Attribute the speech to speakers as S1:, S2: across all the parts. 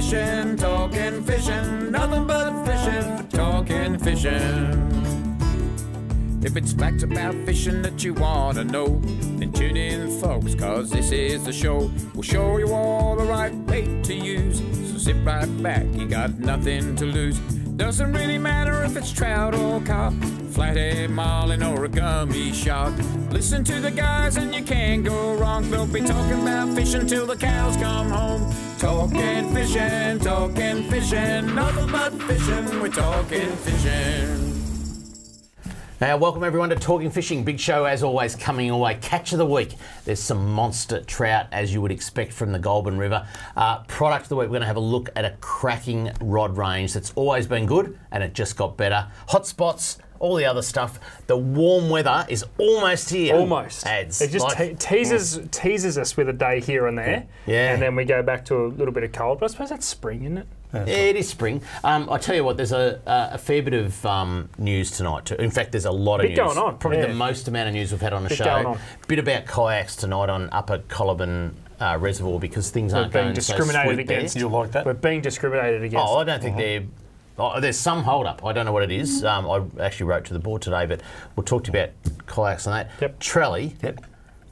S1: fishing, talking fishing, nothing but fishing, talking fishing. If it's facts about fishing that you wanna know, then tune in, folks, cause this is the show. We'll show you all the right bait to use. So sit right back, you got nothing to lose. Doesn't really matter if it's trout or carp, flathead, marlin, or a gummy shark. Listen to the guys and you can't go wrong. They'll be talking about fishing till the cows come home. Talking fishing, talking fishing, nothing but fishing. We're talking fishing.
S2: Now, welcome everyone to Talking Fishing. Big show as always coming away. Catch of the week. There's some monster trout as you would expect from the Goulburn River. Uh, product of the week, we're going to have a look at a cracking rod range that's always been good and it just got better. Hot spots, all the other stuff. The warm weather is almost here.
S3: Almost.
S2: Ads.
S3: It just
S2: Like-
S3: te- teases teases us with a day here and there.
S2: Yeah.
S3: And then we go back to a little bit of cold. But I suppose that's spring, isn't it?
S2: Yeah, it is spring. Um, I tell you what, there's a, a, a fair bit of um, news tonight. Too. In fact, there's a lot of
S3: Bit
S2: news.
S3: going on,
S2: Probably
S3: yeah.
S2: the most amount of news we've had on the
S3: Bit
S2: show.
S3: going on.
S2: Bit about kayaks tonight on Upper Coliban uh, Reservoir because things
S3: We're
S2: aren't
S3: being
S2: going so
S3: discriminated
S2: sweet there.
S3: against.
S4: You like that?
S3: We're being discriminated against.
S2: Oh, I don't think they're. Oh, there's some hold up. I don't know what it is. Um, I actually wrote to the board today, but we'll talk to you about kayaks and that.
S3: Yep.
S2: Trelly.
S4: Yep.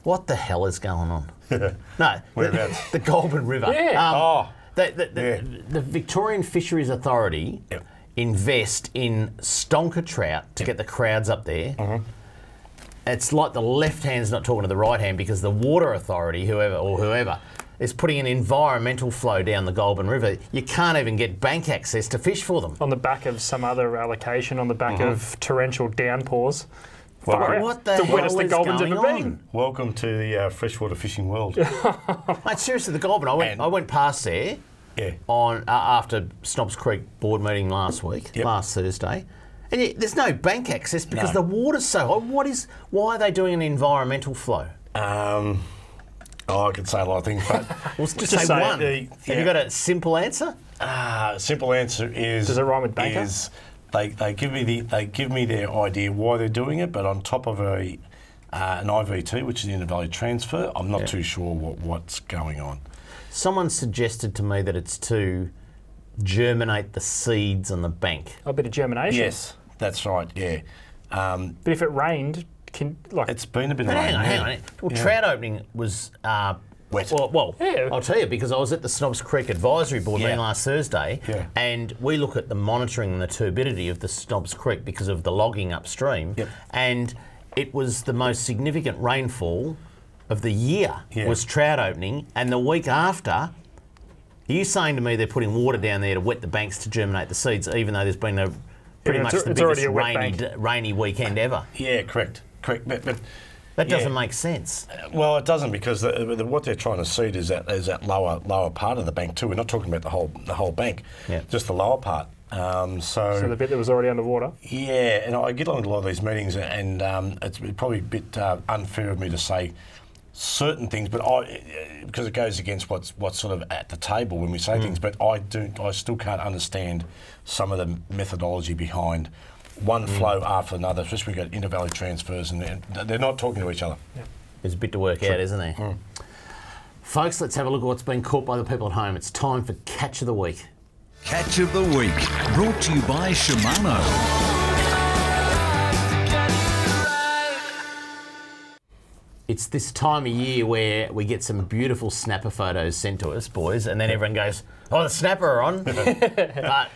S2: What the hell is going on? no, the,
S4: Whereabouts?
S2: the Goulburn River.
S3: Yeah.
S2: Um,
S4: Oh,
S2: the, the, the,
S4: yeah.
S2: the Victorian Fisheries Authority
S4: Yep.
S2: invest in stonker trout to get the crowds up there.
S4: Uh-huh.
S2: It's like the left hand's not talking to the right hand because the Water Authority, whoever or whoever, is putting an environmental flow down the Goulburn River. You can't even get bank access to fish for them.
S3: on the back of some other allocation, on the back of torrential downpours.
S4: Well,
S3: Far
S2: what the
S3: the
S2: hell
S3: wettest the
S2: is
S3: Goulburn's
S2: going
S3: ever
S2: on?
S3: been.
S4: welcome to the uh, freshwater fishing world.
S2: Mate, seriously, the Goulburn. I went,
S4: And-
S2: I went past there
S4: yeah.
S2: on uh, after Snobs Creek board meeting last week,
S4: Yep.
S2: last Thursday. And yet, there's no bank access because
S4: No.
S2: the water's so high. What is? Why are they doing an environmental flow?
S4: Um, oh, I could say a lot of things, but
S2: Well, just,
S3: Just
S2: say,
S3: say
S2: one.
S4: the-
S2: Have you got a simple answer?
S4: uh, simple answer is
S3: Does it rhyme with banker?
S4: Is they, they give me the they give me their idea why they're doing it, but on top of a uh, an IVT, which is the intervalley transfer, I'm not too sure what, what's going on.
S2: Someone suggested to me that it's to germinate the seeds on the bank.
S3: A bit of germination.
S4: Yes, that's right. Yeah, um,
S3: But if it rained, can like
S4: it's been a bit of
S2: But hang on, hang on. Well,
S4: Yeah.
S2: trout opening was uh,
S4: Wet.
S2: Well, well
S3: Yeah.
S2: I'll tell you because I was at the Snobs Creek Advisory Board
S4: Yeah.
S2: meeting last Thursday,
S4: Yeah.
S2: and we look at the monitoring and the turbidity of the Snobs Creek because of the logging upstream,
S4: Yep.
S2: and it was the most significant rainfall of the year
S4: Yeah.
S2: was trout opening, and the week after. Are you saying to me they're putting water down there to wet the banks to germinate the seeds, even though there's been a pretty
S3: Yeah,
S2: much
S3: it's-
S2: the
S3: it's
S2: biggest rainy, rainy weekend ever?
S4: Yeah, correct, correct. But, but
S2: That doesn't
S4: Yeah.
S2: make sense.
S4: Well, it doesn't because the, the, what they're trying to seed is that is that lower lower part of the bank too. We're not talking about the whole the whole bank,
S2: Yeah.
S4: just the lower part. Um, so,
S3: so the bit that was already underwater.
S4: yeah, and I get along on a lot of these meetings, and um, it's probably a bit uh, unfair of me to say certain things, but I because it goes against what's what's sort of at the table when we say things. But I do I still can't understand some of the methodology behind one mm. flow after another, especially when we get intervalley transfers, and they're, they're not talking to each other.
S2: There's a bit to work out, isn't there? Mm. Folks, let's have a look at what's been caught by the people at home. It's time for Catch of the Week.
S5: Catch of the Week, brought to you by Shimano.
S2: It's this time of year where we get some beautiful snapper photos sent to us, boys, and then everyone goes, "Oh, the snapper are on." but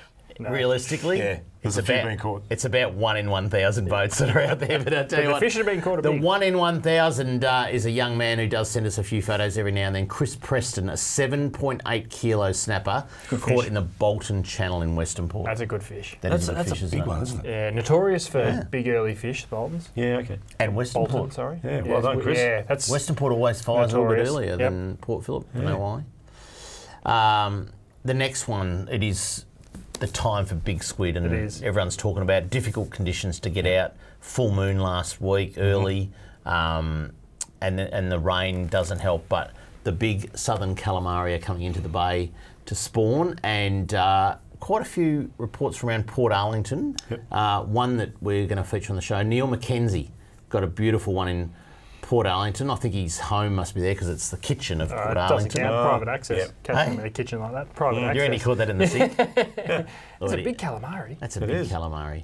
S2: realistically,
S4: Yeah,
S2: it's
S4: there's a
S2: about
S4: being caught.
S2: it's about one in one thousand boats that are out there. But I tell you
S3: the
S2: what,
S3: fish are being caught
S2: The
S3: big.
S2: one in one thousand uh, is a young man who does send us a few photos every now and then. Chris Preston, a seven point eight kilo snapper, caught in the Bolton Channel in Western Port.
S3: That's a good fish.
S2: That
S4: That's,
S2: is
S4: a,
S2: a
S4: that's
S2: fish,
S4: a big one, isn't it?
S3: Yeah, notorious for
S2: Yeah.
S3: big early fish, the Boltons.
S4: Yeah, okay.
S2: And Western
S3: Bolton,
S2: Port.
S3: sorry.
S4: Yeah, well done, Chris.
S3: Yeah, that's
S2: Western Port always fires a little bit earlier
S3: Yep.
S2: than Port Phillip. Don't know why. Um, the next one, it is the time for big squid, and
S3: It is.
S2: everyone's talking about difficult conditions to get out. Full moon last week, early, um, and the, and the rain doesn't help. But the big southern calamari are coming into the bay to spawn, and uh, quite a few reports from around Portarlington. Uh, one that we're going to feature on the show, Neil McKenzie got a beautiful one in Portarlington. I think his home must be there because it's the kitchen of
S3: Uh,
S2: Port
S3: it doesn't
S2: Arlington.
S3: count.
S4: Oh,
S3: private access.
S4: yep.
S3: Catch
S2: Hey.
S3: in a kitchen like that. Private
S2: You
S3: access.
S2: only caught that in the sea.
S3: It's a big calamari.
S2: That's a
S4: It
S2: big
S4: is.
S2: calamari.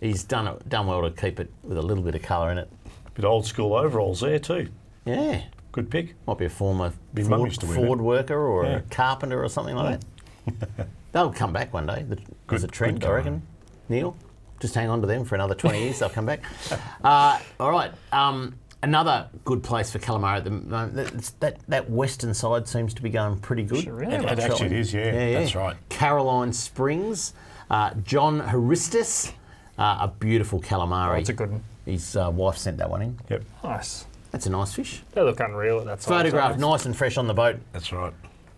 S2: He's done it, done well to keep it with a little bit of colour in it.
S4: Bit old school overalls there too.
S2: Yeah,
S4: Good pick.
S2: might be a former
S4: Big
S2: Ford,
S4: to
S2: Ford worker or
S4: Yeah.
S2: a carpenter or something like that. They'll come back one day. The,
S4: Good-
S2: as a trend,
S4: good
S2: I reckon. Neil, just hang on to them for another 20 years. They'll come back. Uh, all right. Um, another good place for calamari at the moment. That's- That, that western side seems to be going pretty good.
S3: Sure is.
S4: It, it actually is, yeah, That's right.
S2: Caroline Springs, uh, John Haristis, uh, a beautiful calamari.
S3: Oh, it's a good one.
S2: His uh, wife sent that one in.
S4: Yep,
S3: Nice.
S2: That's a nice fish.
S3: They look unreal at that size.
S2: Photographed nice and fresh on the boat.
S4: that's right.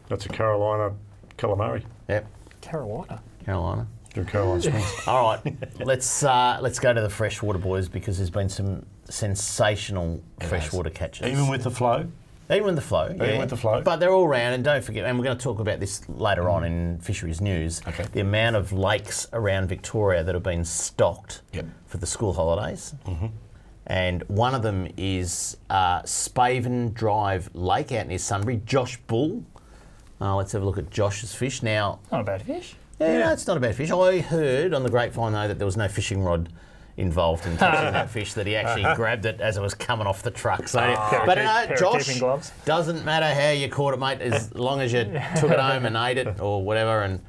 S4: That's a Carolina calamari.
S2: Yep.
S3: Carolina.
S2: Carolina.
S4: From Caroline Springs.
S2: All right, let's uh, let's go to the freshwater boys because there's been some sensational freshwater catches.
S4: Even with the flow.
S2: Even with the flow, yeah.
S4: with the flow.
S2: But they're all round, and don't forget, and we're going to talk about this later on in fisheries news.
S4: Okay.
S2: The amount of lakes around Victoria that have been stocked
S4: Yep.
S2: for the school holidays. Mm-hmm. And one of them is uh, Spaven Drive Lake out near Sunbury. Josh Bull. Uh, let's have a look at Josh's fish now.
S3: Not a bad fish.
S2: Yeah, no, it's not a bad fish. I heard on the grapevine though that there was no fishing rod involved in catching that fish. That he actually grabbed it as it was coming off the truck. So, but
S3: Pair
S2: no,
S3: of keep-
S2: Josh,
S3: gloves.
S2: doesn't matter how you caught it, mate. As long as you took it home and ate it or whatever. And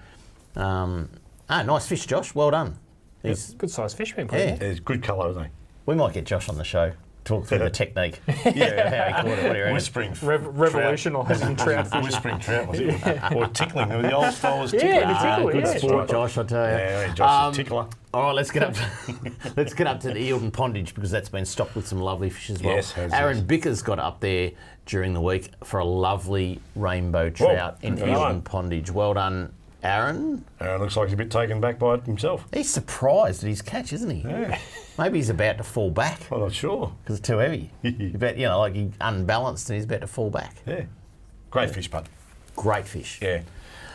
S2: um, ah, nice fish, Josh. Well done. He's,
S3: Good sized fish being put
S2: Yeah.
S3: in.
S4: It's good colour, isn't he?
S2: we might get Josh on the show. Talk through the technique.
S4: they? Yeah.
S2: how he caught it. What do you reckon?
S4: Whispering.
S3: Rev- revolutionising trout fishing.
S4: Whispering trout, was it? Or tickling. The old style was tickling.
S3: Yeah, the
S2: Ah,
S3: tickle,
S2: good
S3: yeah.
S2: sport, Josh. I tell you.
S4: Yeah, Josh,
S2: Um,
S4: tickler.
S2: All right, let's get up. To, let's get up to the Eildon Pondage because that's been stocked with some lovely fish as well.
S4: Yes, has,
S2: Aaron
S4: yes.
S2: Bickers got up there during the week for a lovely rainbow trout in
S4: good
S2: Eildon. Pondage. Well done, Aaron.
S4: Aaron looks like he's a bit taken back by it himself.
S2: He's surprised at his catch, isn't he?
S4: Yeah.
S2: Maybe he's about to fall back
S4: I'm not sure.
S2: because it's too heavy. you bet, you know, like he unbalanced and he's about to fall back.
S4: Yeah. Great fish, bud.
S2: Great fish.
S4: Yeah.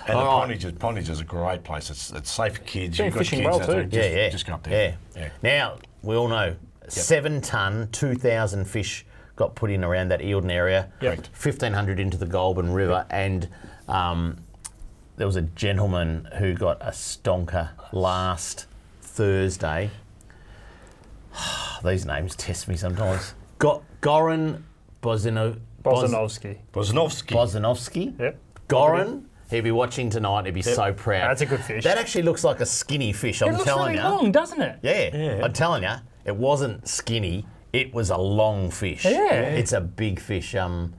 S4: And
S2: All
S4: the
S2: right.
S4: Pondage is, Pondage is a great place. It's, it's safe for kids.
S3: Been
S4: You've got
S3: fishing
S4: kids
S3: well
S4: there,
S3: too.
S4: Just,
S2: yeah, yeah.
S4: Just go up there.
S2: Yeah. Now, we all know seven ton, 2,000 fish got put in around that Eildon area.
S3: Yep.
S2: 1,500 into the Goulburn River. And um, there was a gentleman who got a stonker last Thursday. These names test me sometimes. Got Goran Bozino, Boz-
S3: Bozanovsky.
S4: Bozanovsky.
S2: Bozanovsky.
S3: Yep.
S2: Goran, he'd be watching tonight. He'd be so proud.
S3: That's a good fish.
S2: That actually looks like a skinny fish.
S3: It
S2: I'm
S3: looks
S2: telling
S3: really
S2: you.
S3: long, doesn't it?
S2: Yeah,
S4: Yeah.
S2: I'm telling you, it wasn't skinny. It was a long fish.
S3: Yeah.
S2: it's a big fish. Um,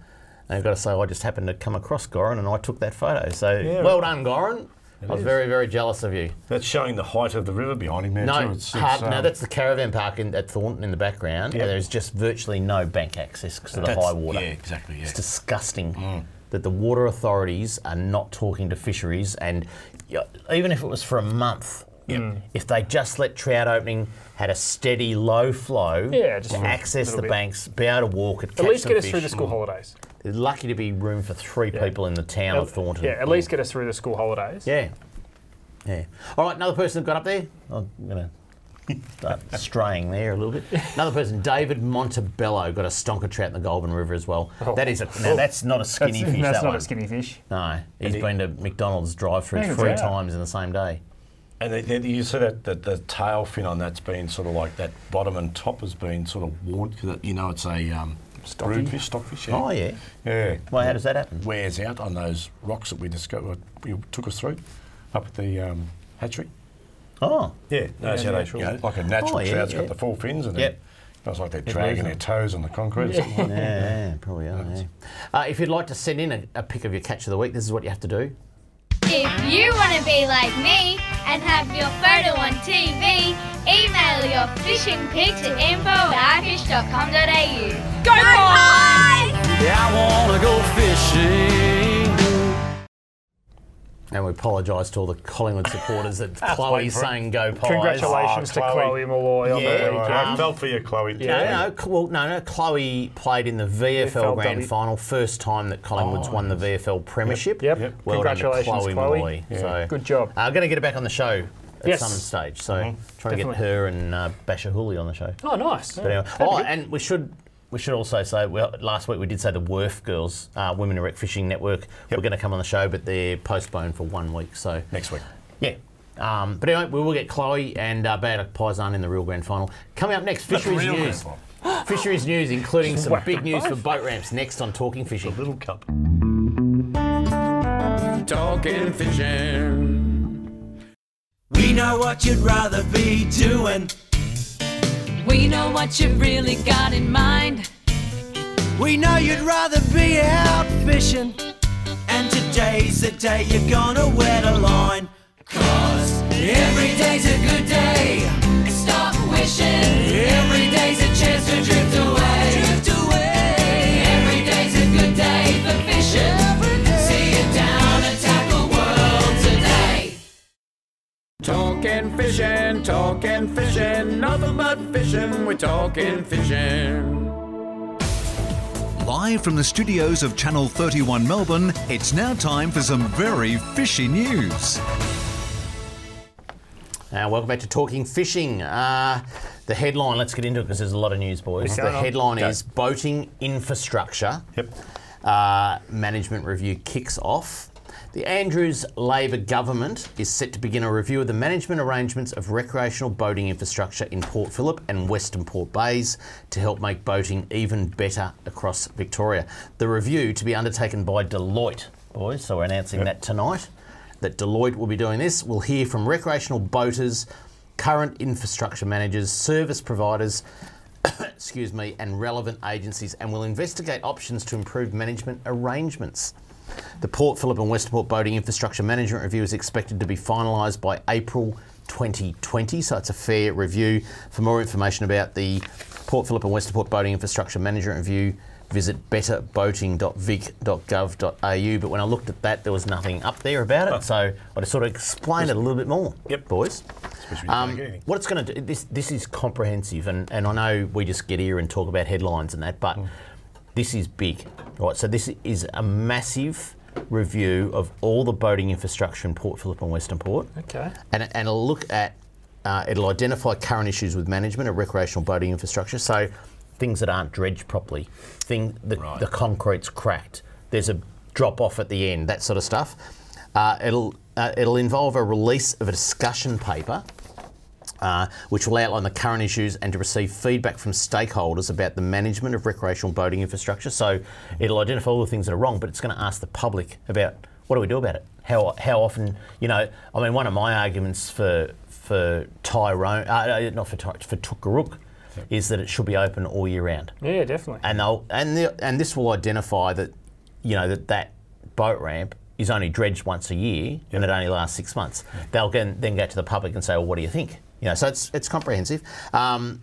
S2: and I've got to say, I just happened to come across Goran, and I took that photo. So
S4: Yeah.
S2: well done, Goran. I was
S4: is.
S2: very, very jealous of you.
S4: That's showing the height of the river behind him there
S2: No.
S4: It's,
S2: part-
S4: it's,
S2: no,
S4: um,
S2: that's the caravan park in, at Thornton in the background,
S4: Yeah.
S2: and there's just virtually no bank access because of the high water.
S4: Yeah, exactly. Yeah.
S2: It's disgusting that the water authorities are not talking to fisheries, and even if it was for a month, if they just let trout opening had a steady low flow,
S3: Yeah, just
S2: to access the
S3: bit.
S2: banks, be able to walk it,
S3: At least get us
S2: fish.
S3: through the school holidays.
S2: There's lucky to be room for three people in the town of Thornton.
S3: Yeah, at least get us through the school holidays.
S2: Yeah. Yeah. All right, another person that got up there. I'm going to start straying there a little bit. Another person, David Montebello, got a stonker trout in the Goulburn River as well. That is a now that's not a skinny
S3: That's,
S2: fish.
S3: that's
S2: that
S3: not
S2: one.
S3: a skinny fish.
S2: No, he's
S4: he-
S2: been to McDonald's drive-through three
S3: yeah.
S2: times in the same day.
S4: And they, they, you see that, that the tail fin on that's been sort of like that bottom and top has been sort of worn because you know it's a um,
S3: Stocky.
S4: broodfish, stockfish. Yeah.
S2: Oh yeah.
S4: yeah.
S2: Well, how does that happen?
S4: Wears out on those rocks that we discovered. You took us through up at the um, hatchery.
S2: Oh,
S4: Yeah, that's
S3: Yeah,
S4: how they, you know, like a natural
S2: Oh, yeah,
S4: trout's
S2: yeah.
S4: got the full fins and
S2: Yep.
S4: then it's like they're dragging their toes on the concrete. Or
S2: yeah,
S4: like
S2: yeah, probably are. Yeah. Uh, if you'd like to send in a, a pic of your catch of the week, this is what you have to do.
S6: If you want to be like me and have your photo on TV, email your fishing pic to info at ifish.com.au. Go, Pies!
S1: Yeah, I wanna go fishing.
S2: And we apologise to all the Collingwood supporters that Chloe's
S4: wait for it.
S2: saying go pies.
S3: Congratulations
S4: Oh,
S3: to
S4: Chloe.
S3: Chloe Molloy
S2: Yeah,
S3: the
S2: well,
S3: weekend.
S4: I felt for you, Chloe.
S2: No, no, well, no, no. Chloe played in the VFL Grand
S3: VFLW.
S2: Final, first time that Collingwood's won the VFL Premiership.
S3: Yep.
S4: Yep.
S2: Well done to
S3: Congratulations,
S2: Chloe,
S3: Chloe.
S2: Molloy. So,
S3: Good job.
S2: I'm uh, going to get her back on the show at
S3: Yes.
S2: some stage. So trying to get her and uh, Basher Hooley on the show.
S3: Oh, nice.
S2: But anyway, oh, and we should we should also say well, last week we did say the WRF girls, uh, Women Erect Fishing Network, were going to come on the show, but they're postponed for one week. So
S4: Next week.
S2: yeah. Um, but anyway, we will get Chloe and uh, Bad Paisan in the real grand final. Coming up next, fisheries news. Fisheries news, including some big news for boat ramps next on Talking Fishing.
S4: Little cup.
S1: Talking fishing.
S7: We know what you'd rather be doing.
S8: We know what you've really got in mind.
S7: We know you'd rather be out fishing. And today's the day you're gonna wet a line. Cause every day's a good day.
S8: Stop wishing.
S7: Every day's a chance to drift
S1: Talking fishing, talking fishing, nothing but fishing. We're talking fishing.
S5: Live from the studios of Channel 31 Melbourne, it's now time for some very fishy news.
S2: Uh, welcome back to Talking Fishing. Uh, the headline, let's get into it because there's a lot of news, boys. The
S3: going on?
S2: headline is Boating Infrastructure
S4: Yep.
S2: uh, Management Review kicks off. The Andrews Labor government is set to begin a review of the management arrangements of recreational boating infrastructure in Port Phillip and Western Port Bays to help make boating even better across Victoria. The review to be undertaken by Deloitte, boys, so we're announcing that tonight. That Deloitte will be doing this. We'll hear from recreational boaters, current infrastructure managers, service providers, excuse me, and relevant agencies, and we'll investigate options to improve management arrangements. The Port Phillip and Westport Boating Infrastructure Management Review is expected to be finalised by April 2020, so it's a fair review. For more information about the Port Phillip and Westport Boating Infrastructure Management Review, visit betterboating.vic.gov.au. But when I looked at that, there was nothing up there about it, so I just sort of explained it a little bit more,
S4: Yep.
S2: boys. Um, what it's going to do, this this is comprehensive, and, and I know we just get here and talk about headlines and that, but this is big, right? So this is a massive review of all the boating infrastructure in Port Phillip and Western Port,
S3: Okay.
S2: and and it'll look at uh, it'll identify current issues with management of recreational boating infrastructure. So things that aren't dredged properly, thing the,
S4: Right.
S2: the concrete's cracked, there's a drop off at the end, that sort of stuff. Uh, it'll uh, it'll involve a release of a discussion paper uh, which will outline the current issues and to receive feedback from stakeholders about the management of recreational boating infrastructure. So it'll identify all the things that are wrong, but it's going to ask the public about what do we do about it? How, how often, you know, I mean, one of my arguments for for Tyrone, uh, uh, not for Ty, for Tookarook, is that it should be open all year round
S3: Yeah, definitely.
S2: and they'll and the, and this will identify that you know that that boat ramp is only dredged once a year and it only lasts six months. They'll then, then go to the public and say, well, what do you think? You know, so it's it's comprehensive. Um,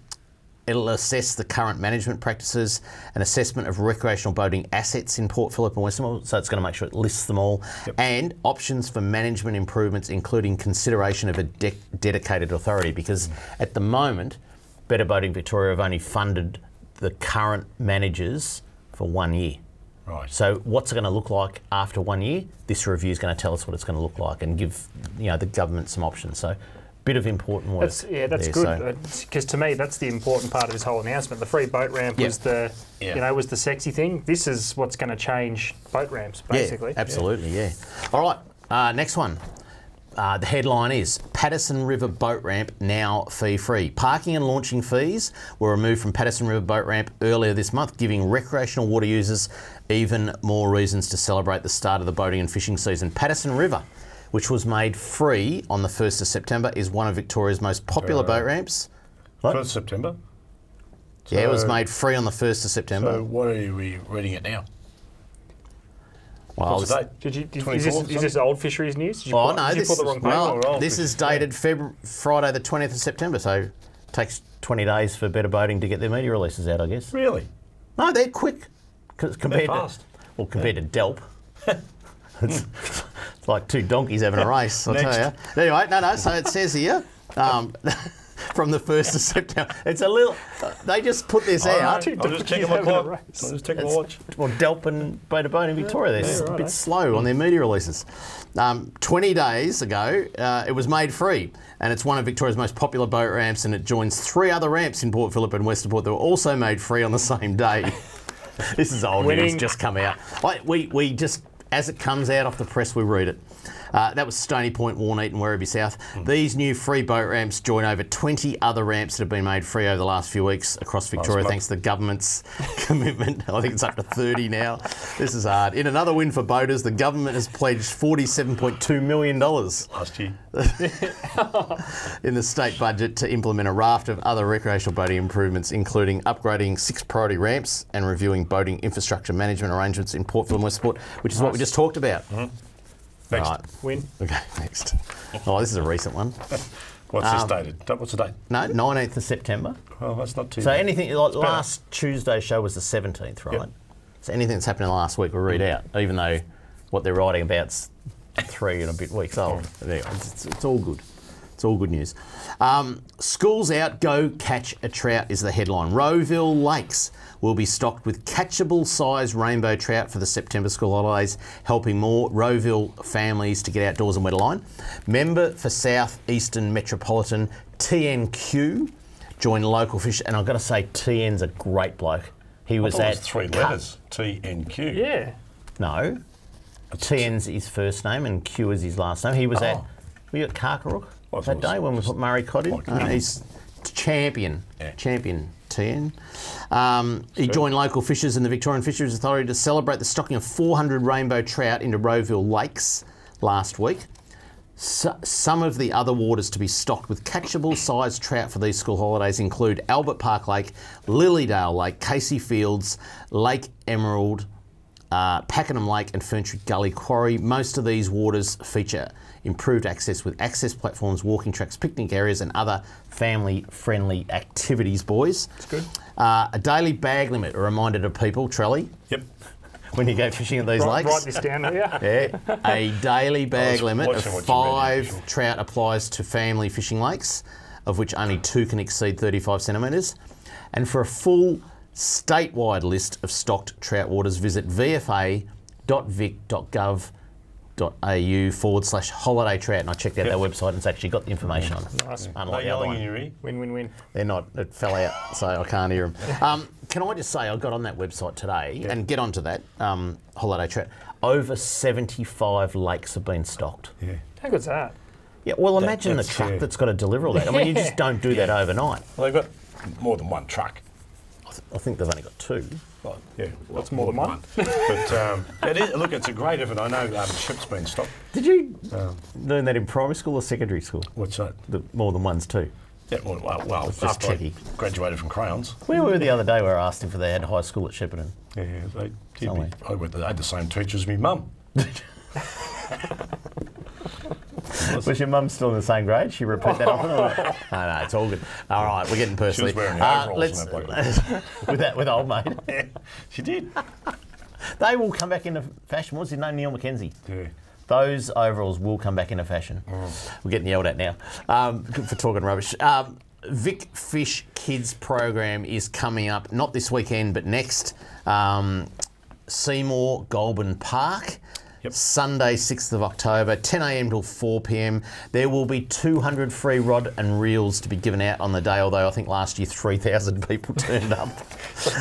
S2: It'll assess the current management practices, an assessment of recreational boating assets in Port Phillip and Western. So it's going to make sure it lists them all, and options for management improvements, including consideration of a de- dedicated authority. Because at the moment, Better Boating Victoria have only funded the current managers for one year.
S4: Right.
S2: So what's it going to look like after one year? This review is going to tell us what it's going to look like and give you know the government some options. So, bit of important work.
S3: That's yeah, that's
S2: there,
S3: good
S2: so-
S3: because to me that's the important part of this whole announcement. The free boat ramp
S2: Yep.
S3: was the
S4: Yeah.
S3: you know was the sexy thing. This is what's going to change boat ramps basically.
S2: Yeah, absolutely, yeah. All right, uh, next one. Uh, the headline is Patterson River Boat Ramp now fee free. Parking and launching fees were removed from Patterson River Boat Ramp earlier this month, giving recreational water users even more reasons to celebrate the start of the boating and fishing season. Patterson River, which was made free on the 1st of September, is one of Victoria's most popular boat ramps. What?
S4: First September.
S2: yeah, it was made free on the 1st of September.
S4: So what are we reading it now?
S2: well,
S4: What's
S2: was-
S4: the date?
S3: Did you, did, is,
S4: 24th
S3: this, is this old fisheries news? Did you
S2: Oh
S3: put,
S2: no,
S3: did you
S2: this
S3: the
S2: is,
S3: wrong
S2: well,
S4: Well,
S2: this is dated February, Friday the twentieth of September, so it takes twenty days for Better Boating to get their media releases out, I guess.
S4: Really?
S2: No, they're quick 'cause compared
S4: fast.
S2: to well compared to DELWP. it's, like two donkeys having a race, I'll tell you. Anyway, no, no. So it says here. Um, from the 1st of September. It's a little, they just put this out.
S4: I'm just checking my clock. I'm just checking my watch.
S2: Well, DELWP and Better Boating Victoria, they're
S3: Yeah,
S2: a
S3: righto.
S2: bit slow on their media releases. Um, 20 days ago, uh, it was made free, and it's one of Victoria's most popular boat ramps, and it joins three other ramps in Port Phillip and Western Port that were also made free on the same day. this is old news, just come out. Like, we, we just, as it comes out off the press, we read it. Uh, that was Stony Point, Warneet, and Werribee South. These new free boat ramps join over 20 other ramps that have been made free over the last few weeks across Victoria, thanks to the government's commitment. I think it's up to 30 now. This is hard. In another win for boaters, the government has pledged $47.2 million
S4: Last year.
S2: in the state budget to implement a raft of other recreational boating improvements, including upgrading six priority ramps and reviewing boating infrastructure management arrangements in Port Phillip and Westport, which is what we just talked about.
S4: Next.
S2: Right.
S3: Win.
S2: Okay, next. Oh, this is a recent one.
S4: What's
S2: Um,
S4: this dated? What's the date?
S2: No, 19th of September.
S4: Well, that's not too
S2: So
S4: bad.
S2: anything, like last Tuesday's show was the 17th, right?
S4: Yep.
S2: So anything that's happened in the last week we'll read out, even though what they're writing about's three and a bit weeks old. It's, it's, it's all good. It's all good news. Um, schools out, go catch a trout is the headline. Rowville Lakes will be stocked with catchable size rainbow trout for the September school holidays, helping more Rowville families to get outdoors and wet a line. Member for South Eastern Metropolitan Tien Kieu joined local fish, and I've got to say, Tien's a great bloke. He
S4: I
S2: was
S4: it
S2: at
S4: was three
S2: Cut-
S4: letters. T N Q.
S3: Yeah.
S2: No, Tien's his first name and Q is his last name. He was at
S4: Oh.
S2: were you at Karkarook
S4: I
S2: that day when we put Murray Cod in.
S4: like
S2: Uh, he's champion,
S4: Yeah.
S2: champion Tien. Um, he joined local fishers and the Victorian Fisheries Authority to celebrate the stocking of 400 rainbow trout into Rowville Lakes last week. So, some of the other waters to be stocked with catchable sized trout for these school holidays include Albert Park Lake, Lilydale Lake, Casey Fields, Lake Emerald, uh, Pakenham Lake, and Ferntree Gully Quarry. Most of these waters feature improved access with access platforms, walking tracks, picnic areas, and other family friendly activities, boys. That's
S3: good.
S2: Uh, a daily bag limit, a reminder to people, Trelly,
S4: Yep.
S2: when you go fishing at these
S3: Write,
S2: lakes.
S3: write this down here.
S2: Yeah, a daily bag limit of
S4: watching what you read,
S2: five trout applies to family fishing lakes, of which only two can exceed 35 centimetres. And for a full statewide list of stocked trout waters, visit vfa.vic.gov.au forward slash holiday trout. And I checked out their website and it's actually got the information on it.
S3: Nice.
S4: No
S2: Unlike the other
S4: yelling
S2: one.
S4: in your ear.
S3: Win, win, win.
S2: They're not. It fell out, so I can't hear them. Um, can I just say, I got on that website today and get onto that um, holiday trip. Over 75 lakes have been stocked.
S4: Yeah.
S3: How good's that?
S2: Yeah, well, imagine the truck
S4: yeah.
S2: that's got to deliver all that. I mean, you just don't do that overnight.
S4: Well, they've got more than one truck.
S2: I, th- I think they've only got two.
S4: Well, yeah,
S3: That's more than one.
S4: but um, it is, look, it's a great effort. I know um, ship's been stopped.
S2: Did you learn that in primary school or secondary school?
S4: What's that?
S2: The more than one's two.
S4: Yeah, well, well, well
S2: just
S4: after I graduated from crayons.
S2: Where were we the other day? where I asked if they had high school at Shepparton.
S4: Yeah, yeah, they did.
S2: Somewhere.
S4: Me. I went, they had the same teacher as me mum.
S2: Was your mum still in the same grade? She repeat that often? Or? No, no, it's all good. All right, we're getting personally.
S4: wearing the
S2: Uh,
S4: overalls
S2: let's,
S4: in that
S2: with that, with old mate.
S4: Yeah, she did.
S2: They will come back into fashion. What's his name? Neil McKenzie.
S4: Yeah.
S2: Those overalls will come back into fashion. We're getting yelled at now um, for talking rubbish. Um, Vic Fish Kids program is coming up, not this weekend, but next. Um, Seymour Goulburn Park.
S4: Yep.
S2: Sunday, 6th of October, 10 a.m. till 4 p.m. There will be 200 free rod and reels to be given out on the day, although I think last year 3,000 people turned up.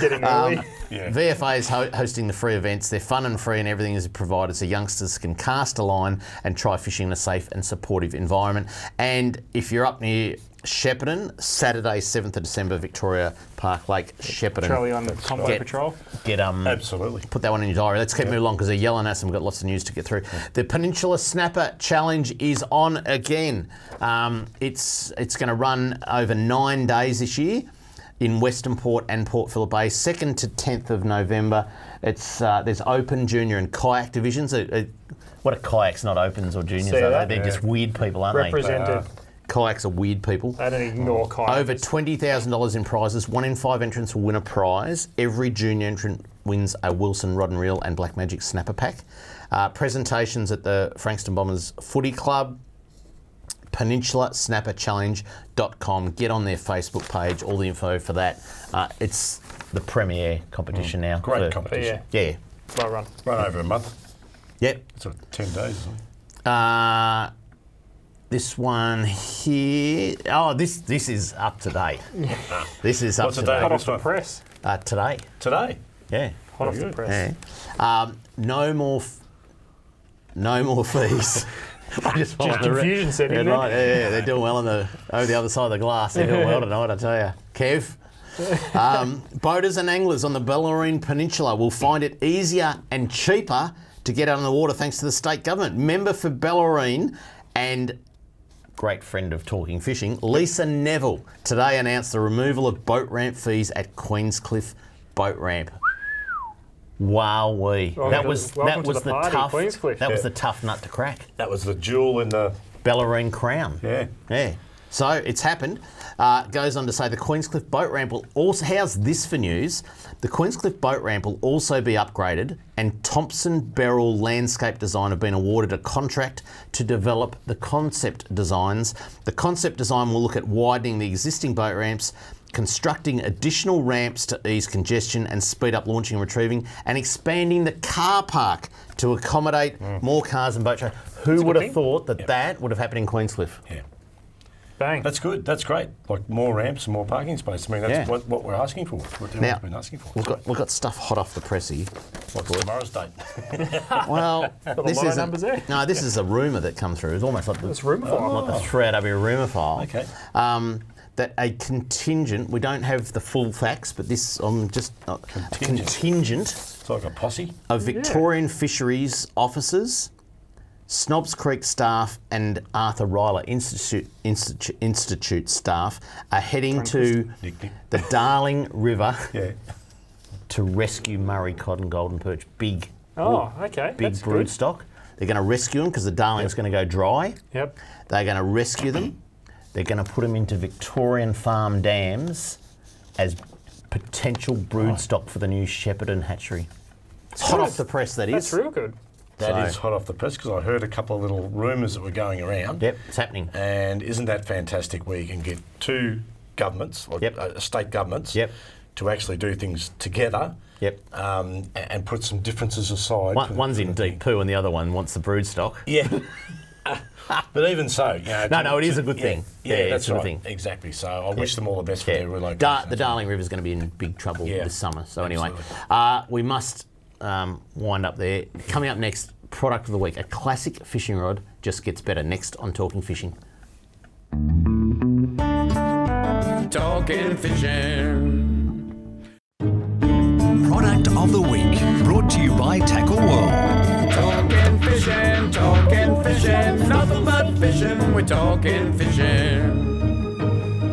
S3: Getting early.
S2: Um,
S4: Yeah.
S2: VFA is ho- hosting the free events. They're fun and free, and everything is provided so youngsters can cast a line and try fishing in a safe and supportive environment. And if you're up near Shepparton, Saturday, 7th of December, Victoria Park Lake, Shepparton.
S3: Charlie on the combo
S2: Get-
S3: patrol.
S2: Get um,
S4: Absolutely.
S2: put that one in your diary. Let's keep moving along because they're yelling at us and we've got lots of news to get through. The Peninsula Snapper Challenge is on again. Um, it's it's going to run over nine days this year in Western Port and Port Phillip Bay, 2nd to 10th of November. It's uh, There's open, junior and kayak divisions. Uh, uh, what are kayaks, not opens or juniors?
S3: See
S2: Are they?
S3: that?
S2: They're just weird people, aren't
S3: Represented.
S2: they? Kayaks are weird people.
S3: They don't ignore kayaks.
S2: Over $20,000 in prizes. One in five entrants will win a prize. Every junior entrant wins a Wilson Rod and Reel and Black Magic Snapper Pack. Uh, presentations at the Frankston Bombers Footy Club. Peninsula Snapper PeninsulaSnapperChallenge.com. Get on their Facebook page, all the info for that. Uh, it's the premier competition now.
S4: Mm. Great
S2: for-
S4: competition.
S2: Yeah.
S3: Well run.
S4: Run over a month.
S2: Yep.
S4: Sort of 10 days or something.
S2: Uh, this one here. Oh, this this is up to date. This is up
S4: What's
S2: to
S4: date?
S2: date.
S3: Hot off the press.
S2: Uh, today.
S4: Today.
S2: Yeah.
S3: Hot off
S4: Very
S3: the press.
S2: Yeah. Um, no more. F- no more fees. I just
S3: Just
S2: the re-
S3: confusion setting
S2: Yeah, right, yeah, yeah, they're doing well on the over the other side of the glass. They're doing well tonight, I tell you. Kev. Um, boaters and anglers on the Bellarine Peninsula will find it easier and cheaper to get out on the water thanks to the state government. Member for Bellarine and great friend of Talking Fishing, Lisa Neville, today announced the removal of boat ramp fees at Queenscliff Boat Ramp. Wowee.
S3: Welcome
S2: that was
S3: welcome
S2: that
S3: to
S2: was
S3: the
S2: the,
S3: party,
S2: tough
S3: Queenscliff.
S2: that was the tough nut to crack.
S4: That was the jewel in the.
S2: Bellarine Crown.
S4: Yeah.
S2: Yeah. So it's happened. Uh, goes on to say the Queenscliff boat ramp will also. How's this for news? The Queenscliff boat ramp will also be upgraded, and Thompson Berrill Landscape Design have been awarded a contract to develop the concept designs. The concept design will look at widening the existing boat ramps. Constructing additional ramps to ease congestion and speed up launching and retrieving, and expanding the car park to accommodate more cars and boat. Who would have
S3: thing.
S2: thought that that would have happened in Queenscliff?
S4: Yeah.
S3: Bang.
S4: That's good. That's great. Like more ramps and more parking space. I mean, that's
S2: Yeah.
S4: what, what we're asking for. What everyone's
S2: Now,
S4: been asking for.
S2: we've got we've got stuff hot off the pressy.
S4: What's tomorrow's date?
S2: Well, this is
S3: numbers there.
S2: no, this is a rumor that comes through. It's almost like the,
S3: It's rumour file.
S2: like the thread of a rumor file.
S4: Okay.
S2: Um, that a contingent. We don't have the full facts, but this um just uh, a
S4: Contingent.
S2: contingent
S4: It's like a posse.
S2: of Victorian fisheries officers, Snobs Creek staff, and Arthur Rylah Institute, Institute, Institute staff are heading to
S4: Nick, Nick.
S2: the Darling River
S4: Yeah.
S2: to rescue Murray cod and golden perch. Big,
S3: Oh, okay.
S2: big
S3: That's
S2: brood
S3: good.
S2: stock. They're going to rescue them because the Darling's going to go dry.
S3: Yep.
S2: They're going to rescue them. They're going to put them into Victorian farm dams as potential brood stock for the new Shepparton hatchery. It's hot
S3: good.
S2: off the press, that is.
S3: That's real good.
S4: That is
S2: So-
S4: hot off the press because I heard a couple of little rumours that were going around.
S2: Yep, it's happening.
S4: And isn't that fantastic where you can get two governments, or
S2: Yep.
S4: uh, state governments,
S2: Yep.
S4: to actually do things together
S2: Yep.
S4: um, and put some differences aside.
S2: One, one's in deep poo and the other one wants the brood stock.
S4: Yeah. but even so, you know,
S2: No, no, it is a good
S4: yeah,
S2: thing.
S4: Yeah,
S2: Yeah,
S4: that's right.
S2: thing.
S4: Exactly. So I wish them all the best for their relocation.
S2: Dar- the Darling River is going to be in big trouble this summer. So anyway, uh, we must um, wind up there. Coming up next, product of the week: a classic fishing rod just gets better. Next on Talking Fishing.
S1: Talking fishing.
S5: Product of the week brought to you by Tackle World.
S1: Talking fishing, talking fishing, nothing but fishing. We're talking fishing.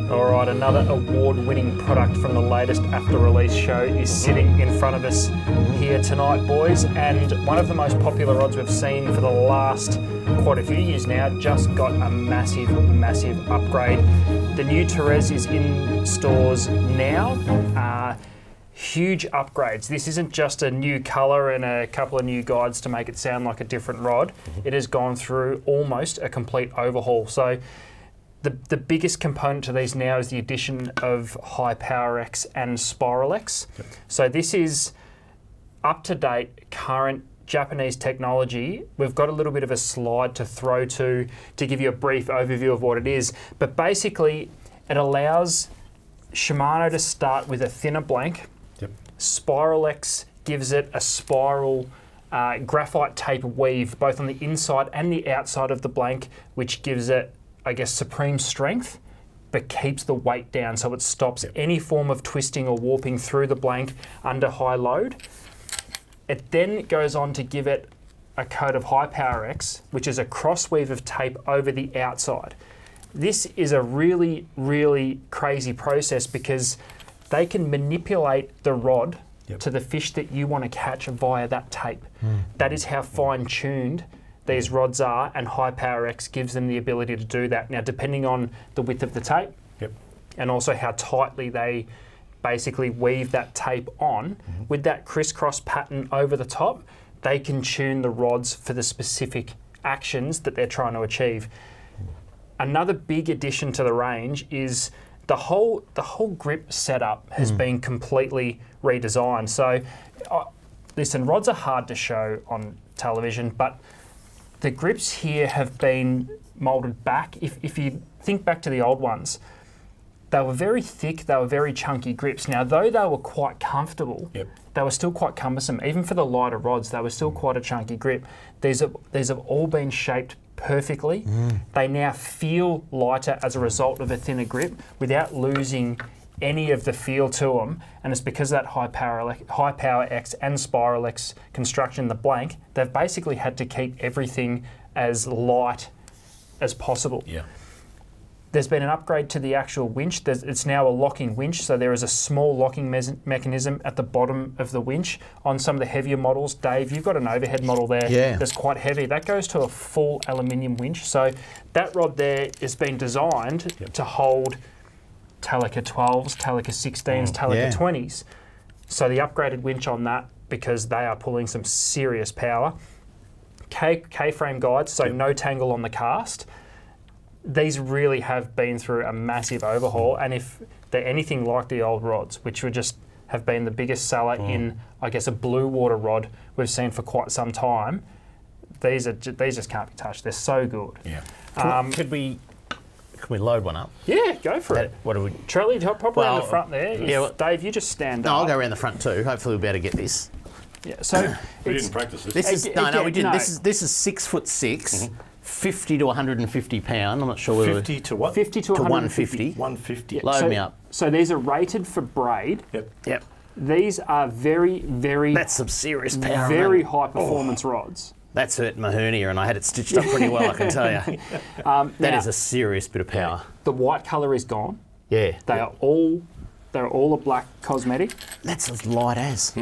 S3: All right, another award-winning product from the latest after release show is sitting in front of us here tonight, boys. And one of the most popular rods we've seen for the last quite a few years now just got a massive, massive upgrade. The new Terez is in stores now. Uh, huge upgrades. This isn't just a new colour and a couple of new guides to make it sound like a different rod. It has gone through almost a complete overhaul. So the, the biggest component to these now is the addition of High Power X and Spiral X. So this is up to date, current Japanese technology. We've got a little bit of a slide to throw to to give you a brief overview of what it is. But basically, it allows Shimano to start with a thinner blank.
S4: Yep.
S3: Spiral X gives it a spiral uh, graphite tape weave, both on the inside and the outside of the blank, which gives it, I guess, supreme strength, but keeps the weight down so it stops any form of twisting or warping through the blank under high load. It then goes on to give it a coat of High Power X, which is a cross weave of tape over the outside. This is a really, really crazy process because they can manipulate the rod
S4: Yep.
S3: to the fish that you want to catch via that tape. Hmm. That is how fine tuned these rods are, and High Power X gives them the ability to do that. Now, depending on the width of the tape,
S4: Yep.
S3: and also how tightly they basically weave that tape on with that crisscross pattern over the top they can tune the rods for the specific actions that they're trying to achieve another big addition to the range is the whole the whole grip setup has been completely redesigned. So, uh, listen, rods are hard to show on television, but the grips here have been molded back. If, if you think back to the old ones, they were very thick, they were very chunky grips. Now, though they were quite comfortable,
S4: Yep.
S3: they were still quite cumbersome. Even for the lighter rods, they were still mm. quite a chunky grip. These have, these have all been shaped perfectly. Mm. They now feel lighter as a result of a thinner grip without losing any of the feel to them. And it's because that high power, high power X and Spiral X construction, the blank, they've basically had to keep everything as light as possible.
S4: Yeah.
S3: There's been an upgrade to the actual winch. There's, it's now a locking winch, so there is a small locking mes- mechanism at the bottom of the winch. On some of the heavier models, Dave, you've got an overhead model there
S2: Yeah.
S3: that's quite heavy. That goes to a full aluminium winch. So that rod there has been designed to hold Talica 12s, Talica 16s, mm, Talica
S2: Yeah.
S3: 20s. So the upgraded winch on that, because they are pulling some serious power. K, K-frame guides, so no tangle on the cast these really have been through a massive overhaul. Mm. And if they're anything like the old rods, which would just have been the biggest seller in, mm. I guess, a blue water rod we've seen for quite some time, these are these just can't be touched. They're so good.
S4: Yeah.
S3: Um,
S2: could we could we load one up?
S3: yeah, go for
S2: That-
S3: it.
S2: what do we?
S3: Charlie, hop pop around
S2: Well,
S3: the front there.
S2: Yeah, well-
S3: Dave, you just stand
S2: No,
S3: up.
S2: I'll go around the front too. Hopefully we'll be able to get this.
S3: Yeah, so
S4: We didn't practice this.
S2: This is
S3: Ag-
S2: no, no, we didn't.
S3: no.
S2: This is this is six foot 6 50 to 150 pound. I'm not sure
S4: 50 to what?
S3: 50 to,
S2: to
S3: 150.
S2: 150.
S4: 150.
S2: Load
S3: so,
S2: me up.
S3: So these are rated for braid.
S4: Yep.
S2: Yep,
S3: These are very, very,
S2: that's some serious power.
S3: very
S2: man.
S3: high performance rods.
S2: That's hurt my hernia, and I had it stitched up pretty well. I can tell you.
S3: Um,
S2: That
S3: now,
S2: is a serious bit of power.
S3: the white colour is gone.
S2: Yeah,
S3: They are all they're all a black cosmetic,
S2: that's as light as.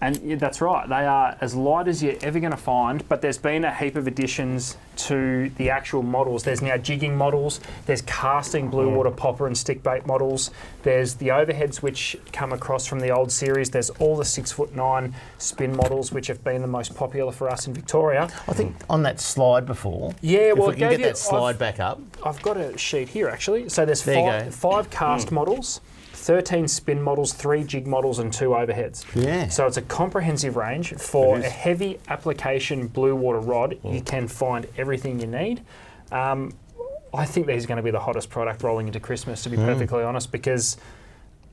S3: And that's right. They are as light as you're ever going to find. But there's been a heap of additions to the actual models. There's now jigging models. There's casting blue water popper and stick bait models. There's the overheads which come across from the old series. There's all the six foot nine spin models which have been the most popular for us in Victoria.
S2: I think on that slide before.
S3: Yeah,
S2: if
S3: well,
S2: we
S3: it
S2: can get
S3: you-
S2: that slide
S3: I've-
S2: back up.
S3: I've got a sheet here actually. So there's
S2: There
S3: five, five cast mm. models, 13 spin models, three jig models, and two overheads.
S2: Yeah.
S3: So it's a comprehensive range for a heavy application blue water rod. You can find everything you need. Um, I think these are going to be the hottest product rolling into Christmas, to be perfectly honest, because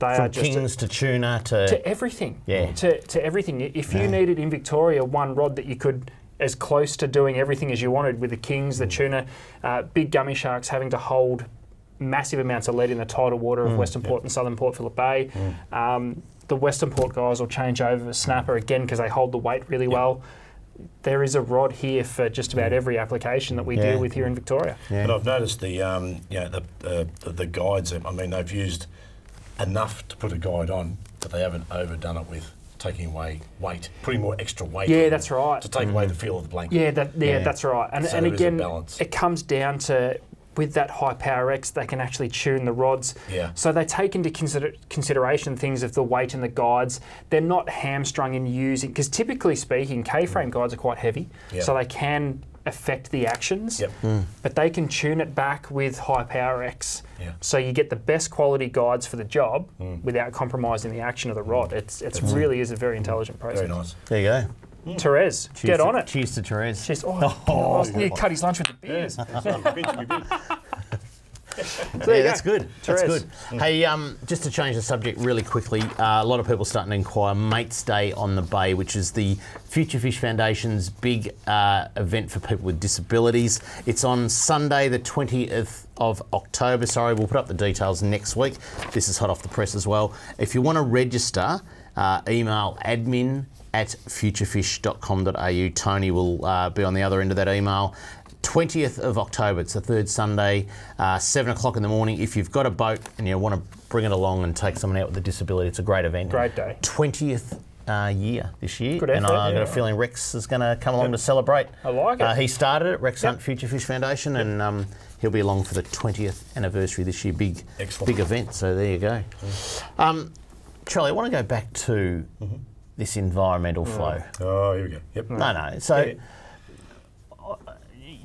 S3: they are
S2: From
S3: just. a-
S2: kings to tuna to.
S3: to everything.
S2: Yeah.
S3: To, to everything. If you needed in Victoria one rod that you could as close to doing everything as you wanted with the kings,
S2: Mm.
S3: the tuna, uh, big gummy sharks having to hold massive amounts of lead in the tidal water of
S2: Mm.
S3: Western Port and Southern Port Phillip Bay. Um, the Western Port guys will change over the snapper again because they hold the weight really well. There is a rod here for just about every application that we
S2: Mm. Yeah.
S3: deal with here in Victoria.
S2: Yeah.
S4: But I've noticed the um, you know, the, uh, the the guides. I mean, they've used enough to put a guide on, but they haven't overdone it with taking away weight, putting more extra weight.
S3: Yeah,
S4: on
S3: that's right.
S4: To take away the feel of the blanket.
S3: Yeah, that, yeah,
S2: Yeah.
S3: that's right. And,
S4: So
S3: and
S4: there is a
S3: again, it comes down to with that high power X, they can actually tune the rods.
S4: Yeah.
S3: So they take into consider- consideration things of the weight and the guides. They're not hamstrung in using because typically speaking, K-frame guides are quite heavy,
S4: Yeah.
S3: so they can affect the actions.
S4: Yep. Mm.
S3: But they can tune it back with high power X.
S4: Yeah.
S3: So you get the best quality guides for the job without compromising the action of the rod. It's it's really is a very intelligent process.
S4: Very nice.
S2: There you go.
S3: Terez,
S2: Cheers
S3: get
S2: to-
S3: on it.
S2: Cheers to Terez.
S3: She's, oh, oh, you cut his lunch with the beers.
S2: yeah, that's good. That's
S3: Terez.
S2: good. Hey, um, just to change the subject really quickly, uh, a lot of people starting to inquire Mates Day on the Bay, which is the Future Fish Foundation's big uh, event for people with disabilities. It's on Sunday, the 20th of October. Sorry, we'll put up the details next week. This is hot off the press as well. If you want to register, uh, email admin at futurefish.com.au. Tony will uh, be on the other end of that email. 20th of October, it's the third Sunday, uh, 7 o'clock in the morning. If you've got a boat and you want to bring it along and take someone out with a disability, it's a great event.
S3: Great day.
S2: 20th uh, year this year.
S3: Good
S2: and I've got a feeling Rex is going to come along to celebrate.
S3: I like it.
S2: Uh, he started it, Rex
S3: Yep.
S2: Hunt Future Fish Foundation, and um, he'll be along for the 20th anniversary this year. Big,
S4: Excellent.
S2: big event. So there you go. Um, Charlie, I want to go back to
S3: Mm-hmm.
S2: This environmental flow.
S4: Oh, here we go. Yep.
S2: No, no. So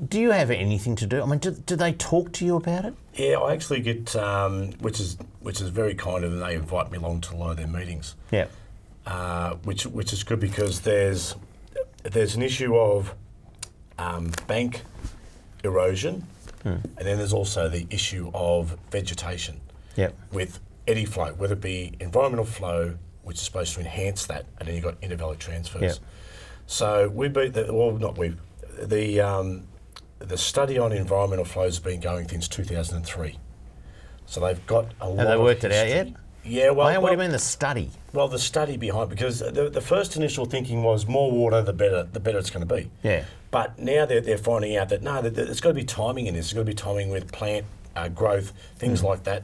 S2: do you have anything to do? I mean, do, do they talk to you about it?
S4: Yeah, I actually get, um, which is which is very kind of them. They invite me along to a lot of their meetings,
S2: Yeah.
S4: uh, which which is good because there's there's an issue of um, bank erosion, and then there's also the issue of vegetation.
S2: Yep.
S4: With eddy flow, whether it be environmental flow, which is supposed to enhance that, and then you've got intervalley transfers.
S2: Yep.
S4: So we beat the well, not we, the um, the study on environmental flows has been going since 2003. So they've got a lot.
S2: Have they
S4: of
S2: worked it out yet?
S4: Yeah, well,
S2: what do you mean the study?
S4: well, the study behind because the, the first initial thinking was more water, the better, the better it's going to be.
S2: Yeah.
S4: But now they're, they're finding out that no, there's got to be timing in this. There's got to be timing with plant uh, growth, things like that.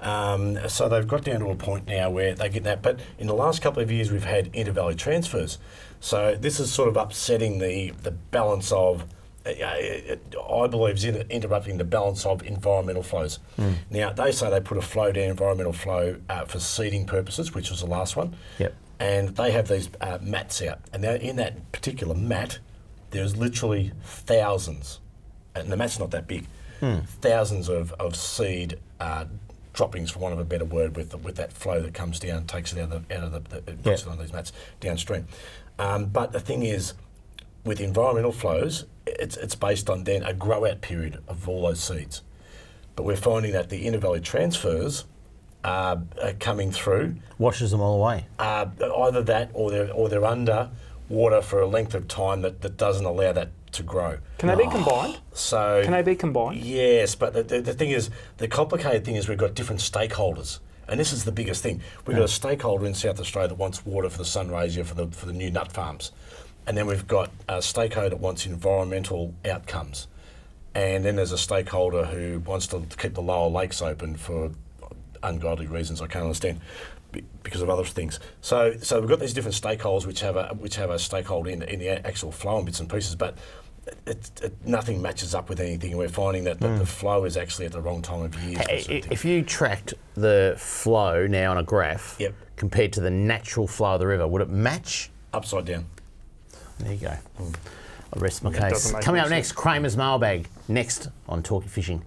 S4: Um, so they've got down to a point now where they get that. But in the last couple of years, we've had intervalley transfers. So this is sort of upsetting the the balance of. uh, uh, I believe is in- interrupting the balance of environmental flows. Now they say they put a flow down, environmental flow uh, for seeding purposes, which was the last one
S2: Yep.
S4: and they have these uh, mats out. And now in that particular mat, there's literally thousands, and the mat's not that big, thousands of, of seed uh, droppings, for want of a better word, with with that flow that comes down, takes it out of the, out of the, the
S2: Yeah.
S4: it on these mats downstream. Um, but the thing is, with environmental flows, it's, it's based on then a grow out period of all those seeds. But we're finding that the intervalley transfers are, are coming through
S2: Washes them all away.
S4: uh, either that or they're or they're under water for a length of time that, that doesn't allow that to grow.
S3: Can they be combined?
S4: So
S3: Can they be combined?
S4: Yes, but the, the, the thing is, the complicated thing is we've got different stakeholders. And this is the biggest thing. We've got a stakeholder in South Australia that wants water for the sunraysia for the for the new nut farms, and then we've got a stakeholder that wants environmental outcomes, and then there's a stakeholder who wants to keep the lower lakes open for ungodly reasons I can't understand because of other things. So so we've got these different stakeholders which have a which have a stakeholder in, in the actual flow and bits and pieces, but. It, it, nothing matches up with anything, we're finding that, that the hmm. flow is actually at the wrong time of year. for
S2: I-
S4: certain
S2: i-
S4: things.
S2: If you tracked the flow now on a graph
S4: Yep.
S2: compared to the natural flow of the river, would it match?
S4: Upside down.
S2: There you go. Hmm. I rest my
S3: That
S2: case. Coming
S3: any
S2: up next, Kramer's mailbag. Next on Talking Fishing.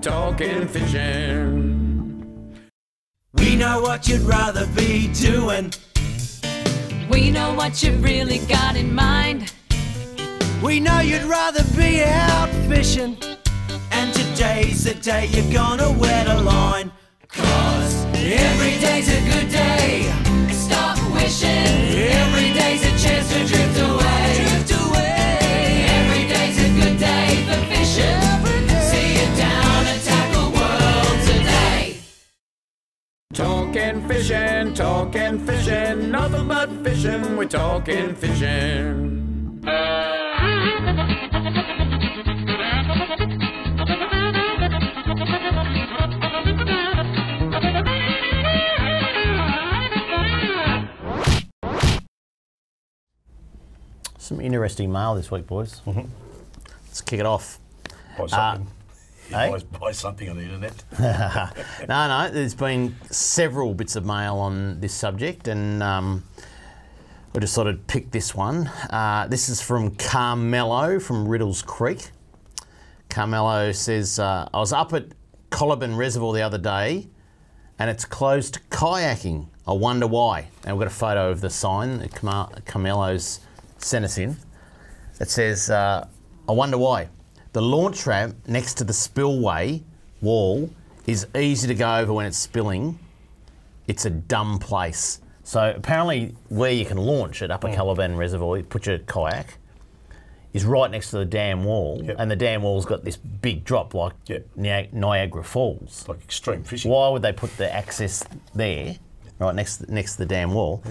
S1: Talking fishing.
S7: We know what you'd rather be doing.
S8: We know what you really got in mind.
S7: We know you'd rather be out fishing. And today's the day you're gonna wet a line. Cause every day's a good day.
S8: Stop wishing.
S1: Talking fishing, talking fishing, nothing but fishing. We're talking fishing.
S2: Some interesting mail this week, boys.
S4: Mm-hmm.
S2: Let's kick it off.
S4: Buy something. You
S2: eh?
S4: always buy something on the internet.
S2: No, no, there's been several bits of mail on this subject, and um, I just sort of picked this one. Uh, this is from Carmelo from Riddells Creek. Carmelo says, uh, I was up at Coliban Reservoir the other day, and it's closed to kayaking. I wonder why. And we've got a photo of the sign that Carmelo's sent us in. It says, uh, I wonder why. The launch ramp next to the spillway wall is easy to go over when it's spilling. It's a dumb place. So apparently, where you can launch at Upper Coliban Reservoir, you put your kayak, is right next to the dam wall,
S4: Yep.
S2: and the dam wall's got this big drop like
S4: Yep.
S2: Nia- Niagara Falls.
S4: like extreme fishing.
S2: Why would they put the access there, right next next to the dam wall?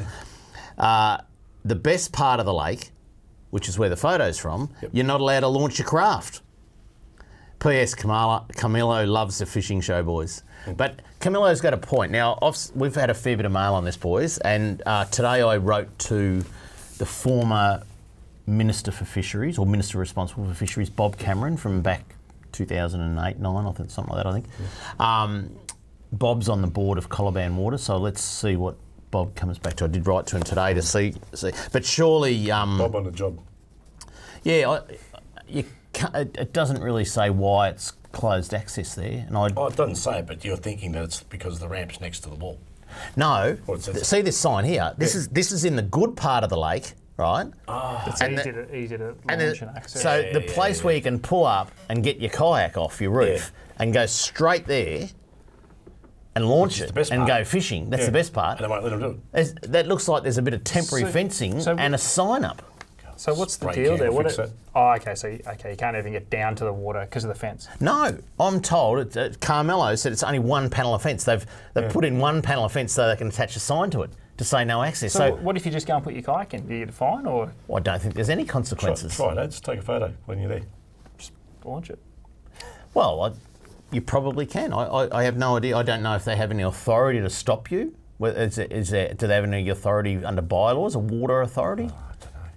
S2: Uh, the best part of the lake, which is where the photo's from, you're not allowed to launch your craft. P.S. Camilo, Camilo loves the fishing show, boys. But Camilo's got a point. Now, we've had a fair bit of mail on this, boys, and uh, today I wrote to the former Minister for Fisheries, or Minister responsible for Fisheries, Bob Cameron, from back 2008 9, I think, something like that, I think. Um, Bob's on the board of Coliban Water, so let's see what Bob comes back to. I did write to him today to see. see. But surely. Um,
S4: Bob on the job.
S2: Yeah, I, you it, it doesn't really say why it's closed access there, and I
S4: Oh, it doesn't say, but you're thinking that it's because the ramp's next to the wall.
S2: no.
S4: Well,
S2: th- see this sign here. This is this is in the good part of the lake, right? Ah.
S3: It's
S2: And
S3: easy,
S2: the-
S3: to, easy to
S2: And
S3: launch
S2: the-
S3: and access.
S2: so
S4: Yeah,
S2: the
S4: yeah,
S2: place
S4: yeah.
S2: where you can pull up and get your kayak off your roof and go straight there and launch it and
S4: part.
S2: go fishing. That's
S4: Yeah.
S2: the best part.
S4: And they won't let them do it.
S2: There's- that looks like there's a bit of temporary
S3: So-
S2: fencing
S3: so-
S2: and a sign up.
S3: So what's the deal there? What it-
S4: it.
S3: oh, okay. So you- okay, you can't even get down to the water because of the fence.
S2: No, I'm told. It, uh, Carmelo said it's only one panel of fence. They've they've put in one panel of fence so they can attach a sign to it to say no access.
S3: So,
S2: So,
S3: what if you just go and put your kayak in? Do you get a fine or
S2: I don't think there's any
S4: Try,
S2: consequences.
S4: try it. Just take a photo when you're there.
S3: launch it?
S2: Well, I, you probably can. I, I, I have no idea. I don't know if they have any authority to stop you. Is, it- is there, do they have any authority under bylaws, a water authority?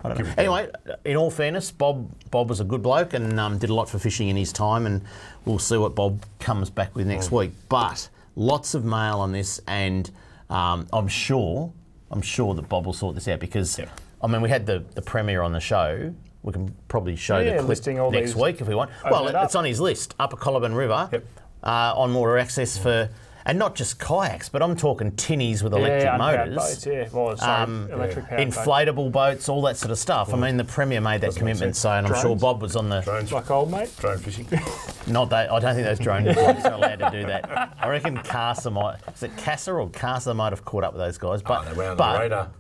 S2: I don't know. Anyway, in all fairness, Bob Bob was a good bloke and um, did a lot for fishing in his time, and we'll see what Bob comes back with next week. But lots of mail on this, and um, I'm sure I'm sure that Bob will sort this out because
S4: Yep.
S2: I mean we had the the premiere on the show. We can probably show
S3: Yeah,
S2: the clip
S3: listing all
S2: next week if we want. Well,
S3: it
S2: it's on his list. Upper Coliban River
S4: Yep.
S2: uh, on water access for, and not just kayaks, but I'm talking tinnies with electric
S3: yeah,
S2: motors.
S3: boats. Yeah, well, sorry,
S2: Um,
S3: electric powered boats.
S2: inflatable boats, all that sort of stuff. I mean, the Premier made that
S4: Doesn't
S2: commitment,
S4: sense.
S2: so and I'm sure Bob was on the.
S4: Drones,
S3: like old mate.
S4: drone fishing.
S2: Not that I don't think those drone blokes are allowed to do that. I reckon Casa might. Is it Casa or Casa might have caught up with those guys, but
S4: oh, they went on
S2: but,
S4: the radar.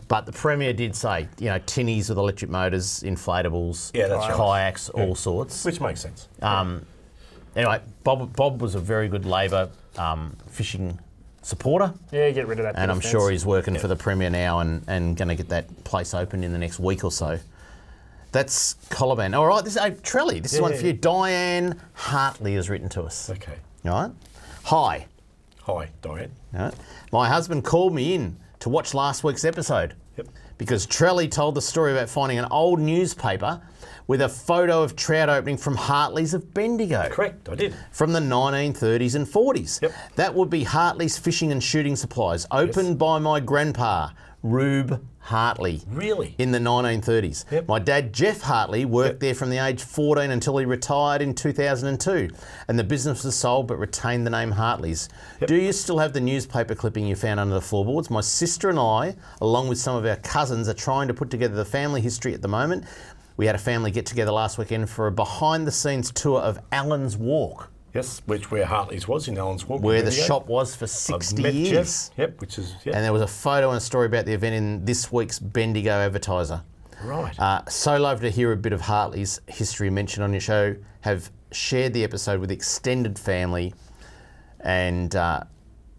S2: but the Premier did say, you know, tinnies with electric motors, inflatables,
S4: Yeah, that's right.
S2: kayaks, all sorts.
S4: Which makes sense.
S2: Um, anyway, Bob Bob was a very good Labor um, fishing supporter.
S3: Yeah, get rid of that.
S2: and I'm sure he's working for the Premier now and, and going to get that place open in the next week or so. That's Coliban. All right, this is uh, Trelly. This is one
S4: Yeah.
S2: for you. Diane Hartley has written to us.
S4: Okay.
S2: All right. Hi.
S4: Hi, Diane.
S2: All right. My husband called me in to watch last week's episode
S4: Yep.
S2: Because Trelly told the story about finding an old newspaper with a photo of trout opening from Hartley's of Bendigo
S4: Correct, I did.
S2: from the 1930s and 40s.
S4: Yep.
S2: That would be Hartley's Fishing and Shooting Supplies, opened by my grandpa, Rube Hartley.
S4: Really?
S2: In the 1930s.
S4: Yep.
S2: My dad, Jeff Hartley, worked there from the age 14 until he retired in 2002. And the business was sold but retained the name Hartley's. Do you still have the newspaper clipping you found under the floorboards? My sister and I, along with some of our cousins, are trying to put together the family history at the moment. We had a family get together last weekend for a behind the scenes tour of Allen's Walk
S4: Yes, which where Hartley's was in Allen's Walk.
S2: where the shop was for
S4: I've
S2: 60
S4: met Jeff.
S2: years.
S4: Yep, which is yeah.
S2: And there was a photo and a story about the event in this week's Bendigo Advertiser.
S4: right.
S2: Uh, so lovely to hear a bit of Hartley's history mentioned on your show. Have shared the episode with extended family, and uh,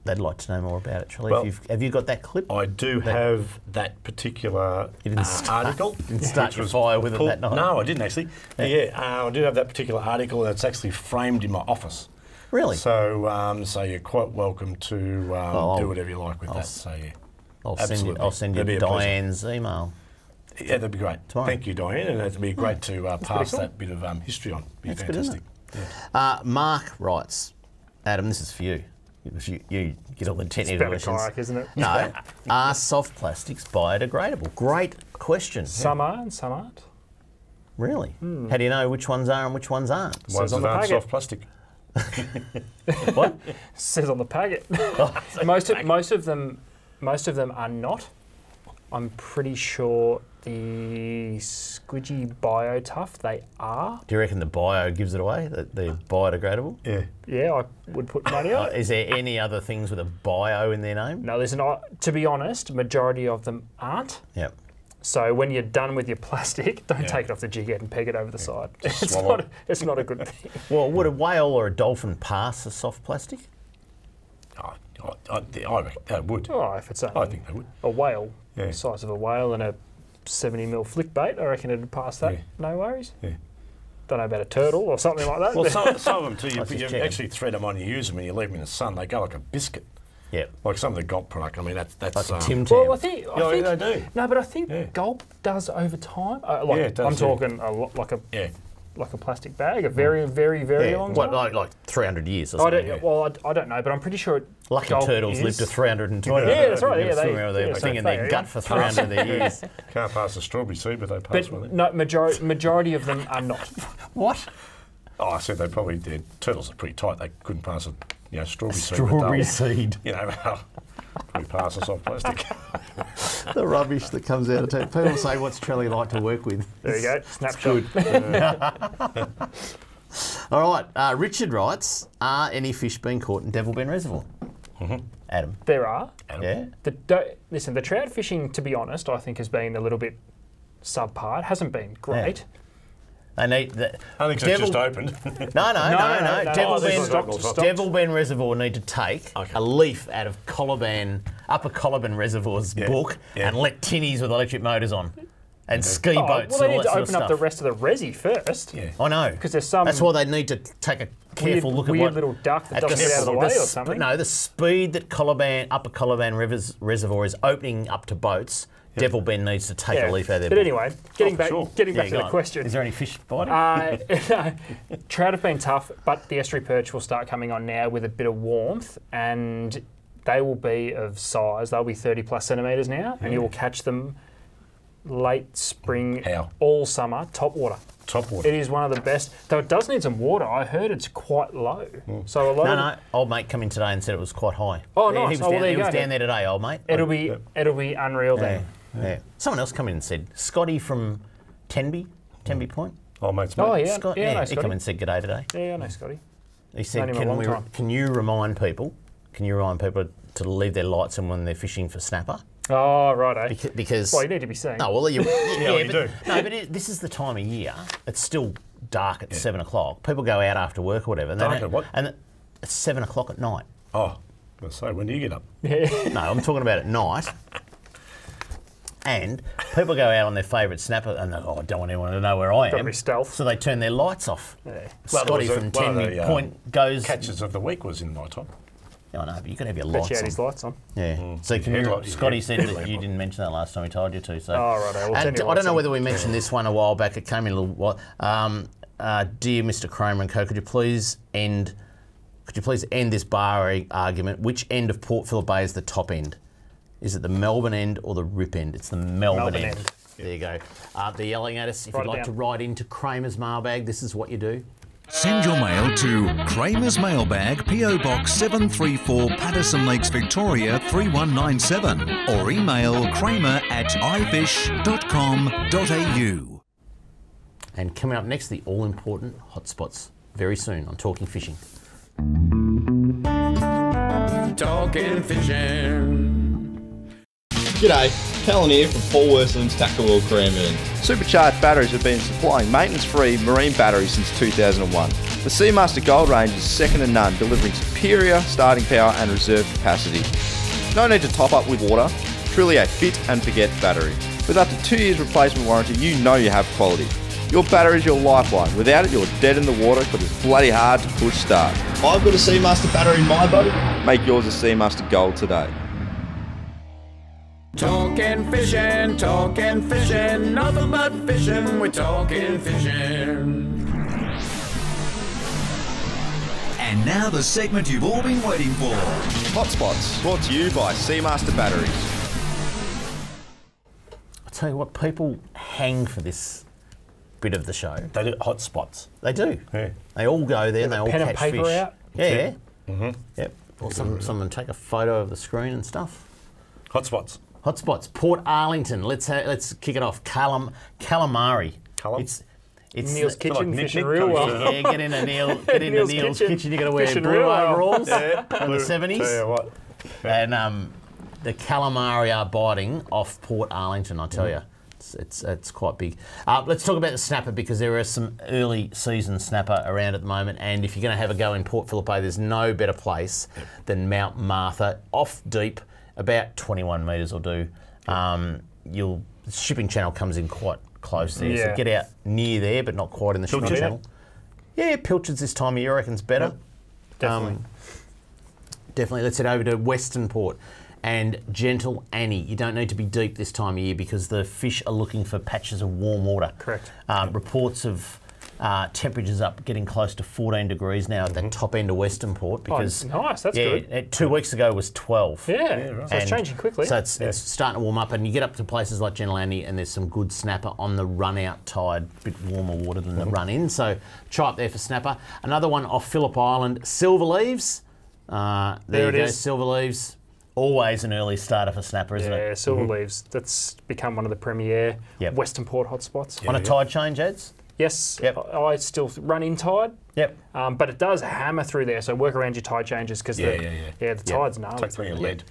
S2: they'd like to know more about it. Charlie,
S4: Well,
S2: if you've, have you got that clip?
S4: I do have that particular uh,
S2: start-
S4: article.
S2: didn't start your fire with it that night.
S4: No, I didn't actually. Yeah, uh, I do have that particular article, and it's actually framed in my office.
S2: Really?
S4: So, um, so you're quite welcome to um,
S2: Well,
S4: do
S2: whatever
S4: you like with
S2: I'll
S4: that. So yeah,
S2: I'll send you. I'll send you
S4: a pleasure.
S2: Diane's email.
S4: yeah, that'd be great.
S2: Tomorrow.
S4: Thank you, Diane, and it'd be great to uh, pass
S3: cool.
S4: that bit of um, history on. Be
S2: That's good, isn't
S4: fantastic.
S2: Uh, Mark writes, Adam, this is for you. Because you, you get all the technical
S3: Better
S2: questions.
S3: kayak, isn't it?
S2: No. Are soft plastics biodegradable? Great question.
S3: Some are and some aren't.
S2: Really? Hmm. How do you know which ones are and which ones aren't?
S4: Ones
S3: Says on
S4: that
S3: the
S4: aren't
S3: packet.
S4: soft plastic.
S2: what?
S3: Says on the packet.
S2: Oh,
S3: most of most of them, most of them are not. I'm pretty sure the squidgy bio tough they are.
S2: Do you reckon the bio gives it away? That they're biodegradable?
S4: Yeah.
S3: Yeah, I would put money
S2: Uh,
S3: on. it.
S2: is there any other things with a bio in their name?
S3: No, there's not. To be honest, majority of them aren't.
S2: Yep.
S3: So when you're done with your plastic, don't
S4: Yeah.
S3: take it off the jig head and peg it over the side. It's
S4: swallow
S3: not. It's not a good thing.
S2: Well, would a whale or a dolphin pass a soft plastic?
S4: I, I, I, I reckon they would.
S3: Oh, if it's a,
S4: I think they would.
S3: a whale,
S4: Yeah.
S3: the size of a whale, and a 70 mil flick bait, I reckon it'd pass that.
S4: Yeah.
S3: No worries.
S4: Yeah.
S3: Don't know about a turtle or something like that.
S4: Well, some, some of them too. You, you actually thread them on, you use them, and you leave them in the sun. They go like a biscuit.
S2: Yep.
S4: Like some of the Gulp product. I mean, that's that's.
S2: Like a
S4: um,
S2: Tim Tam.
S3: Well, I think, I
S4: Yeah,
S3: think
S4: they do.
S3: No, but I think
S4: Yeah.
S3: gulp does over time. Uh, like,
S4: Yeah, it does,
S3: I'm
S4: yeah.
S3: talking a lot, like a
S4: Yeah.
S3: Like a plastic bag, a very, very, very
S2: Yeah,
S3: long
S2: what,
S3: time.
S2: like, like 300 years or
S3: I
S2: something.
S3: don't, well, I, I don't know, but I'm pretty sure. it-
S2: Lucky turtles
S3: is.
S2: live to 320.
S3: Yeah, that's right, yeah, they-
S2: Swimming around their
S3: yeah,
S2: thing
S3: so
S2: in their gut for 300 of their years.
S4: Can't pass the strawberry seed, but they pass one.
S3: But no, majority majority of them are not.
S2: What?
S4: Oh, I said they probably did. Turtles are pretty tight. They couldn't pass a you know strawberry seed.
S2: Strawberry
S4: they'll-
S2: seed.
S4: You know, we pass us off plastic.
S2: The rubbish that comes out of town. People say, what's Trelly like to work with?
S3: There you go, snapshot.
S2: All right, uh, Richard writes, are any fish being caught in Devil Bend Reservoir? Adam.
S3: There are.
S2: Yeah?
S3: The, do, listen, the trout fishing, to be honest, I think has been a little bit subpar. It hasn't been great.
S2: They need the,
S4: I think it's just opened.
S2: No, no, no,
S3: no,
S2: no.
S3: no, no,
S2: Devil,
S3: oh,
S2: Bend,
S3: stopped, stopped.
S2: Devil Bend Reservoir need to take
S4: Okay.
S2: a leaf out of Coliban, Upper Coliban Reservoir's
S4: Yeah,
S2: book
S4: yeah.
S2: and let tinnies with electric motors on and ski
S3: Oh,
S2: boats
S3: well, they
S2: and all
S3: need to open
S2: of
S3: up the rest of the resi first.
S4: Yeah.
S2: I know.
S3: 'Cause there's some
S2: That's why they need to take a careful
S3: weird-
S2: look at
S3: weird
S2: what
S3: little duck that doesn't get out of the way or something.
S2: No, the speed that Coliban, Upper Coliban Rivers Reservoir is opening up to boats. Devil Bend needs to take
S3: Yeah.
S2: a leaf out of their
S3: But anyway, getting
S4: Oh,
S3: back,
S4: sure.
S3: getting
S2: Yeah,
S3: back to the
S2: on.
S3: question.
S2: Is there any fish biting?
S3: Uh, trout have been tough, but the estuary perch will start coming on now with a bit of warmth, and they will be of size. They'll be 30 plus centimetres now, and you will catch them late spring,
S4: How?
S3: all summer, top water.
S4: Top water.
S3: is one of the best, though it does need some water. I heard it's quite low. So a lot
S2: no,
S3: of
S2: no. Old mate come in today and said it was quite high.
S3: Oh,
S2: Yeah,
S3: nice.
S2: He was,
S3: Oh, well,
S2: down,
S3: there
S2: he was down there today, old mate.
S3: it'll be it'll be unreal
S2: Yeah,
S3: then.
S2: Yeah. Someone else come in and said, Scotty from Tenby, Tenby Point.
S4: Oh, mates,
S3: Oh yeah,
S2: Scott,
S3: yeah, I know
S2: he
S3: Scotty.
S2: come and said g'day today.
S3: Yeah, I know Scotty.
S2: He said,
S3: Known him a
S2: can, we, can you remind people, can you remind people to leave their lights on when they're fishing for snapper?
S3: Oh right, eh?
S2: Beca- Because
S3: Well, you need to be seeing.
S2: no, well, you, yeah,
S4: well, you
S2: but,
S4: do.
S2: no, but it, this is the time of year. It's still dark at seven o'clock. People go out after work or whatever. and
S4: Dark at what?
S2: And it's seven o'clock at night.
S4: Oh, let's say, when do you get up? Yeah.
S2: No, I'm talking about at night. And people go out on their favourite snapper and they oh, I don't want anyone to know where I
S3: Gotta
S2: am.
S3: be stealth.
S2: So they turn their lights off.
S3: Yeah.
S4: Well,
S2: Scotty
S4: there was a-
S2: from
S4: one of
S2: Tenby
S4: the, uh,
S2: Point goes.
S4: Catches of the week was in night time.
S2: No, no, but you can have your
S3: Bet you
S2: lights
S3: had
S2: on.
S3: his lights on.
S2: Yeah. So can you, Scotty
S4: head-
S2: said that you didn't mention that last time we told you to. So.
S3: Oh, righto. We'll turn
S2: and I don't know
S3: on.
S2: whether we mentioned this one a while back. It came in a little while. Um, uh, dear Mr. Kramer and Co, could you please end? Could you please end this bar argument? Which end of Port Phillip Bay is the top end? Is it the Melbourne end or the Rip end? It's the Melbourne,
S3: Melbourne
S2: end.
S3: end.
S2: There you go. Uh, they're yelling at us. If
S3: Write
S2: you'd
S3: it
S2: like to
S3: down.
S2: write into Kramer's mailbag, this is what you do.
S5: Send your mail to Kramer's Mailbag, PO Box 734, Patterson Lakes, Victoria 3197, or email kramer at ifish.com.au.
S2: And coming up next, the all important hotspots very soon on Talking Fishing.
S1: Talking fishing.
S9: G'day, Callan here from Paul Worsteling's Tackle World Cranbourne.
S10: Supercharged batteries have been supplying maintenance-free marine batteries since 2001. The Seamaster Gold range is second to none, delivering superior starting power and reserve capacity. No need to top up with water, truly a fit and forget battery. With up to two years replacement warranty, you know you have quality. Your battery is your lifeline. Without it, you're dead in the water because it's bloody hard to push start.
S9: I've got a Seamaster battery in my boat.
S10: Make yours a Seamaster Gold today.
S1: Talking fishing, talking fishing, nothing but fishing. We're talking fishing.
S5: And now the segment you've all been waiting for.
S10: Hotspots, brought to you by Seamaster Batteries.
S2: I tell you what, people hang for this bit of the show.
S4: They do hot spots.
S2: They do.
S4: Yeah.
S2: They all go there and they all
S3: pen and
S2: catch
S3: paper
S2: fish.
S3: out?
S2: Yeah. Mm-hmm. Yep. Or some, someone take a photo of the screen and stuff.
S4: Hot spots.
S2: Hotspots. Portarlington. Let's ha- let's kick it off. Calam- calamari.
S4: Calam-
S2: It's it's
S3: Neil's kitchen,
S4: Nick-
S3: fishing
S4: Nick
S3: real well.
S2: Yeah, get into Neil. Get into
S3: Neil's
S2: Neil's
S3: kitchen.
S2: kitchen. You got to wear
S3: Fishing
S2: blue overalls
S4: Yeah.
S2: from the seventies.
S4: Tell you what.
S2: And um, the calamari are biting off Portarlington, I tell you. It's, it's, it's quite big. Uh, let's talk about the snapper because there are some early season snapper around at the moment. And if you're going to have a go in Port Phillip Bay, there's no better place than Mount Martha, off deep, about 21 metres will do. Um, you'll shipping channel comes in quite close there, so get out near there, but not quite in the shipping channel. Yeah, Pilchards this time of year, I reckon's better.
S3: Definitely.
S2: Um, definitely. Let's head over to Western Port and Gentle Annie. You don't need to be deep this time of year because the fish are looking for patches of warm water.
S3: Correct.
S2: Um, reports of Uh, temperatures up, getting close to 14 degrees now at the top end of Western Port because
S3: nice, that's
S2: yeah,
S3: good.
S2: it- two weeks ago was 12.
S3: Yeah, so it's changing quickly.
S2: So it's, it's starting to warm up, and you get up to places like Gentle Annie, and there's some good snapper on the run out tide, bit warmer water than the
S3: Mm-hmm.
S2: run in. So try up there for snapper. Another one off Phillip Island, Silver Leaves. Uh, there,
S3: There it
S2: you go,
S3: is.
S2: Silver Leaves. Always an early starter for snapper, isn't
S3: yeah,
S2: it?
S3: Silver Leaves. That's become one of the premier
S2: Yep.
S3: Western Port hotspots.
S2: On a tide change, Eds?
S3: Yes,
S2: Yep.
S3: I, I still run in tide,
S2: Yep.
S3: um, but it does hammer through there. So work around your tide changes because
S4: Yeah,
S3: the,
S4: yeah, yeah.
S3: yeah, the tide's gnarly.
S4: Take plenty of lead.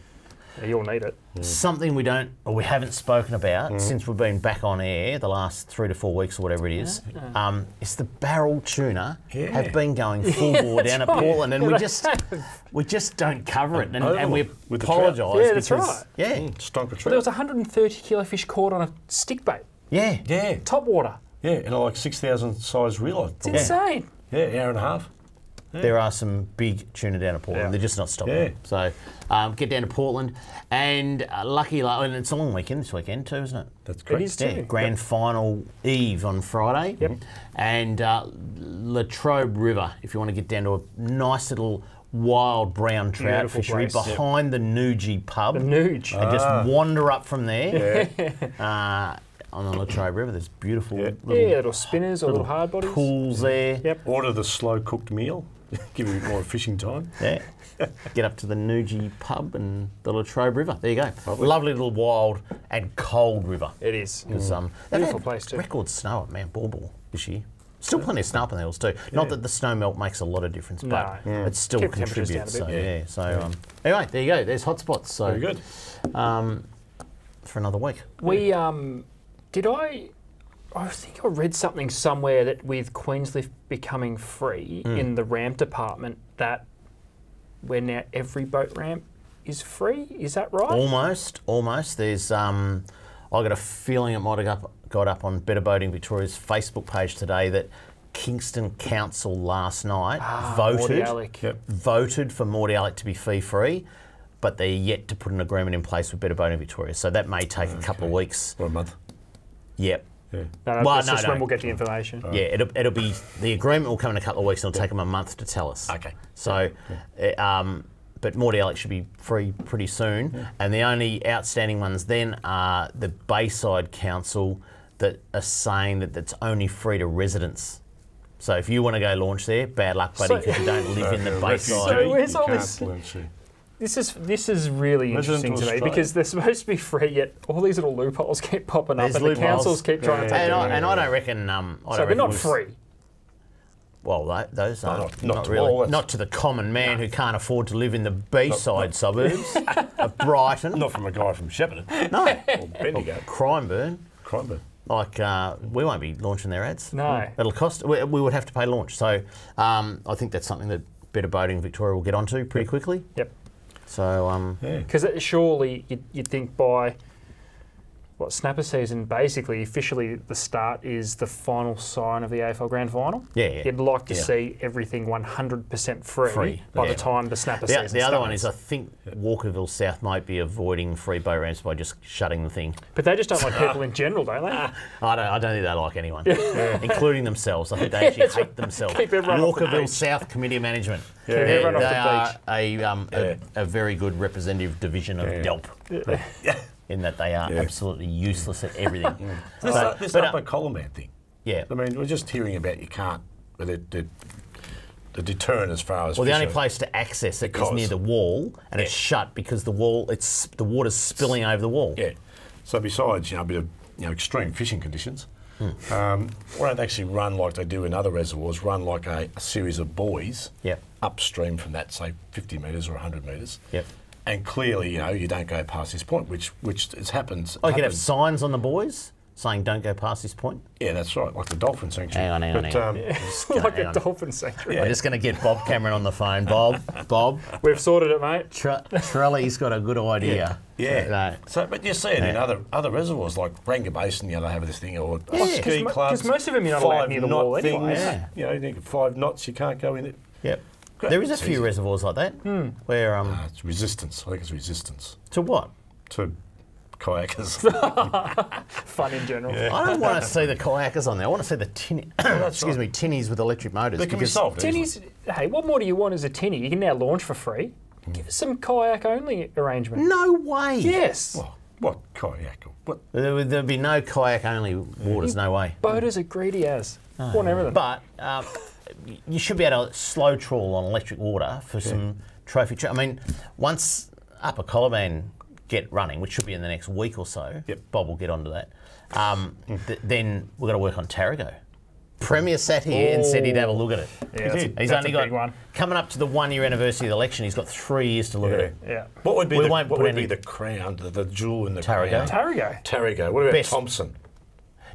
S3: Yeah, you'll need it.
S2: Something we don't, or we haven't spoken about
S3: Mm.
S2: since we've been back on air the last three to four weeks or whatever it is, um, is the barrel tuna
S4: Yeah.
S2: have been going full bore down at. Portland, and
S3: Yeah,
S2: we just we just don't cover it, and,
S4: Oval
S2: and we
S4: with the
S2: apologise.
S3: Yeah, that's
S2: because-
S3: right.
S2: Yeah,
S4: Stonker
S3: But there was a 130 kilo fish caught on a stick bait,
S2: yeah,
S4: Yeah,
S3: top water.
S4: Yeah, and like 6,000 size reel.
S3: It's insane.
S4: Yeah, hour and a half.
S2: There are some big tuna down at Portland.
S3: Yeah.
S2: They're just not stopping.
S4: Yeah.
S2: So um, get down to Portland, and uh, lucky, like, and it's a long weekend this weekend too, isn't it?
S4: That's correct.
S3: It is
S2: Yeah,
S3: too.
S2: grand final eve on Friday.
S3: Yep.
S2: And uh, Latrobe River, if you want to get down to a nice little wild brown trout
S3: Beautiful
S2: fishery
S3: place. Yep.
S2: behind the Noojee pub.
S3: The Nuge.
S2: and just wander up from there. uh, on the Latrobe River, there's beautiful
S4: Yeah.
S2: little
S3: yeah, little spinners or little hard bodies.
S2: pools there.
S3: Yep.
S4: Order the slow cooked meal. Give you a bit more fishing time.
S2: Yeah. Get up to the Noojee pub and the Latrobe River. There you go. Lovely little wild and cold river.
S3: It is.
S2: 'Cause, um, they've
S3: Beautiful
S2: had
S3: place too.
S2: Record snow at Mount Baw Baw this year. Still plenty of snow up in the hills too. Not that the snow melt makes a lot of difference, but
S3: No.
S2: it still
S3: Keep
S2: contributes. So
S3: bit.
S2: yeah. So um, anyway, there you go. There's hotspots. So
S4: Very good.
S2: Um, for another week.
S3: We um, did I? I think I read something somewhere that with Queenscliff becoming free
S2: Hmm.
S3: in the ramp department, that where now every boat ramp is free. Is that right?
S2: Almost, almost. There's um, I got a feeling it might have got, got up on Better Boating Victoria's Facebook page today that Kingston Council last night
S3: Ah,
S2: voted
S3: Yep.
S2: voted for Mordialloc to be fee free, but they're yet to put an agreement in place with Better Boating Victoria. So that may take a couple of weeks.
S4: Or a month.
S2: Yep.
S4: Yeah.
S3: No, no,
S2: Well,
S3: that's
S2: no,
S3: just
S2: no.
S3: when we'll get the information.
S2: Yeah, it'll, it'll be the agreement will come in a couple of weeks. and It'll take them a month to tell us.
S4: Okay.
S2: So, uh, um, but Mordialloc should be free pretty soon. And the only outstanding ones then are the Bayside Council that are saying that it's only free to residents. So if you want to go launch there, bad luck, buddy,
S3: So-
S2: because you don't live in the Bayside.
S3: So where's
S4: you
S3: all
S4: can't
S3: this-
S4: launch it.
S3: This is this is really
S4: Resident
S3: interesting
S4: to
S3: to me because they're supposed to be free, yet all these little loopholes keep popping up,
S2: There's
S3: and the councils keep trying to take
S2: and,
S3: them
S2: I, and I don't reckon. Um, I
S3: So
S2: don't
S3: they're not
S2: reckon we've-
S3: free.
S2: Well, tho- those are
S4: not-
S2: not,
S4: not to
S2: really.
S4: all,
S2: Not to the common man who can't afford to live in the Bayside suburbs of Brighton.
S4: Not from a guy from Shepparton.
S2: no,
S4: or Bendigo.
S2: crime burn.
S4: Crimeburn.
S2: Like uh, we won't be launching their ads.
S3: No.
S2: it'll cost. We, we would have to pay launch. So um, I think that's something that Better Boating Victoria will get onto pretty quickly.
S3: Yep.
S2: So um,
S3: Because surely you'd, you'd think by what snapper season, basically officially the start is the final sign of the AFL Grand Final.
S2: Yeah, yeah.
S3: You'd like to
S2: Yeah.
S3: see everything 100% free,
S2: Free,
S3: by
S2: yeah.
S3: the time the snapper
S2: the,
S3: season
S2: the other
S3: starts.
S2: one is I think Walkerville South might be avoiding free boat ramps by just shutting the thing.
S3: but they just don't like people in general, don't they?
S2: I don't. I don't think they like anyone, including themselves. I think they actually hate themselves.
S3: Keep everyone off the
S2: Walkerville. South Committee of Management.
S3: Keep everyone off
S2: they
S3: the
S2: are
S3: beach.
S2: a, um, a, a very good representative division of DELWP. In that they are absolutely useless at everything.
S4: This,
S2: But-
S4: this
S2: but, uh,
S4: upper Coliban thing.
S2: yeah.
S4: I mean, we're just hearing about you can't, but the, the, the deterrent as far as.
S2: Well, the only place to access it is
S4: Because-
S2: near the wall, and it's shut because the wall, it's the water's spilling over the wall.
S4: Yeah. So besides, you know, a bit of you know extreme fishing conditions, um, we don't actually run like they do in other reservoirs. Run like a, a series of buoys
S2: Yep.
S4: upstream from that, say 50 metres or 100 metres.
S2: Yep.
S4: And clearly, you know, you don't go past this point, which which has happened.
S2: Oh, you could have signs on the buoys saying "Don't go past this point."
S4: Yeah, that's right, like the dolphin sanctuary.
S2: Hang on, hang on,
S4: But,
S2: hang on.
S4: um,
S3: like
S2: hang
S3: a
S2: on.
S3: dolphin sanctuary.
S2: I'm just going to get Bob Cameron on the phone. Bob, Bob,
S3: We've sorted it, mate.
S2: Tre- Trelly's got a good idea.
S4: Yeah.
S2: No.
S4: So, but you see it in other other reservoirs like Ranga Basin. You know, they have this thing or
S2: Yeah.
S4: ski
S3: 'Cause mo-
S4: clubs.
S3: 'cause most of them you're not allowed near the wall anyway.
S4: things,
S2: Yeah.
S4: You know, you think five knots, you can't go in it.
S2: Yep.
S4: Great.
S2: There is a few
S4: easy.
S2: reservoirs like that where um
S4: Uh, it's resistance. I think it's resistance
S2: to what?
S4: to kayakers.
S3: Fun in general.
S2: I don't want to see the kayakers on there. I want to see the tin. excuse me, tinnies with electric motors.
S4: They can be
S2: because-
S4: solved. easily.
S3: Tinnies, hey, what more do you want as a tinny? You can now launch for free. Give us some kayak only arrangement.
S2: No way.
S3: Yes.
S4: What? What kayak? What?
S2: There would there'd be no kayak only waters. No way.
S3: Boaters are greedy as. Want everything.
S2: But uh, you should be able to slow trawl on electric water for some trophy. Tra- I mean, once Upper Coliban get running, which should be in the next week or so,
S4: Yep.
S2: Bob will get onto that. Um, th- then we're going to work on Tarago. Premier sat here and said he'd have a look at it.
S3: yeah, that's,
S4: did.
S2: He's
S3: that's
S2: only
S3: a
S2: got
S3: big one.
S2: coming up to the one year anniversary of the election. He's got three years to look at it.
S3: Yeah.
S4: What would be
S2: We
S4: the,
S2: won't
S4: what
S2: put
S4: would
S2: any-
S4: be the crown, the, the jewel in the
S2: Tarago?
S4: crown?
S3: Tarago.
S4: Tarago. What about
S2: Best.
S4: Thompson?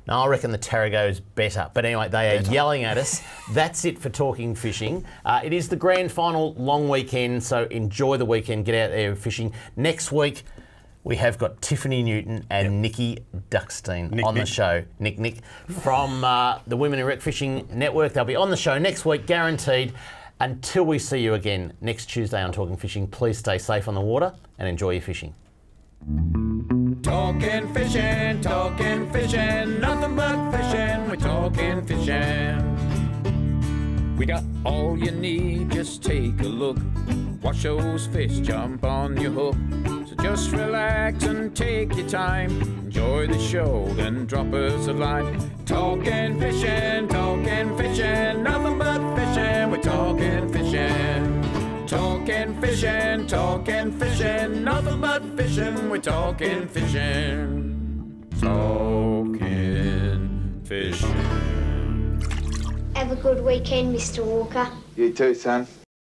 S2: No, I reckon the Tarago's better. But anyway, they are yelling at us. That's it for talking fishing. Uh, it is the grand final long weekend, so enjoy the weekend. Get out there fishing. Next week, we have got Tiffany Newton and Nikki Duckstein
S4: Nick,
S2: on the show. Nick Nick from uh, the Women in Rec Fishing Network. They'll be on the show next week, guaranteed. Until we see you again next Tuesday on Talking Fishing, please stay safe on the water and enjoy your fishing.
S1: Talking fishing, talking fishing, nothing but fishing. We're talking fishing. We got all you need, just take a look. Watch those fish jump on your hook. So just relax and take your time. Enjoy the show, then drop us a line. Talking fishing, talking fishing, nothing but fishing. We're talking fishing. Talking fishing, talking fishing, nothing but fishing. We're talking fishing. Talking fishing.
S11: Have a good weekend, Mr. Walker.
S12: You too, son.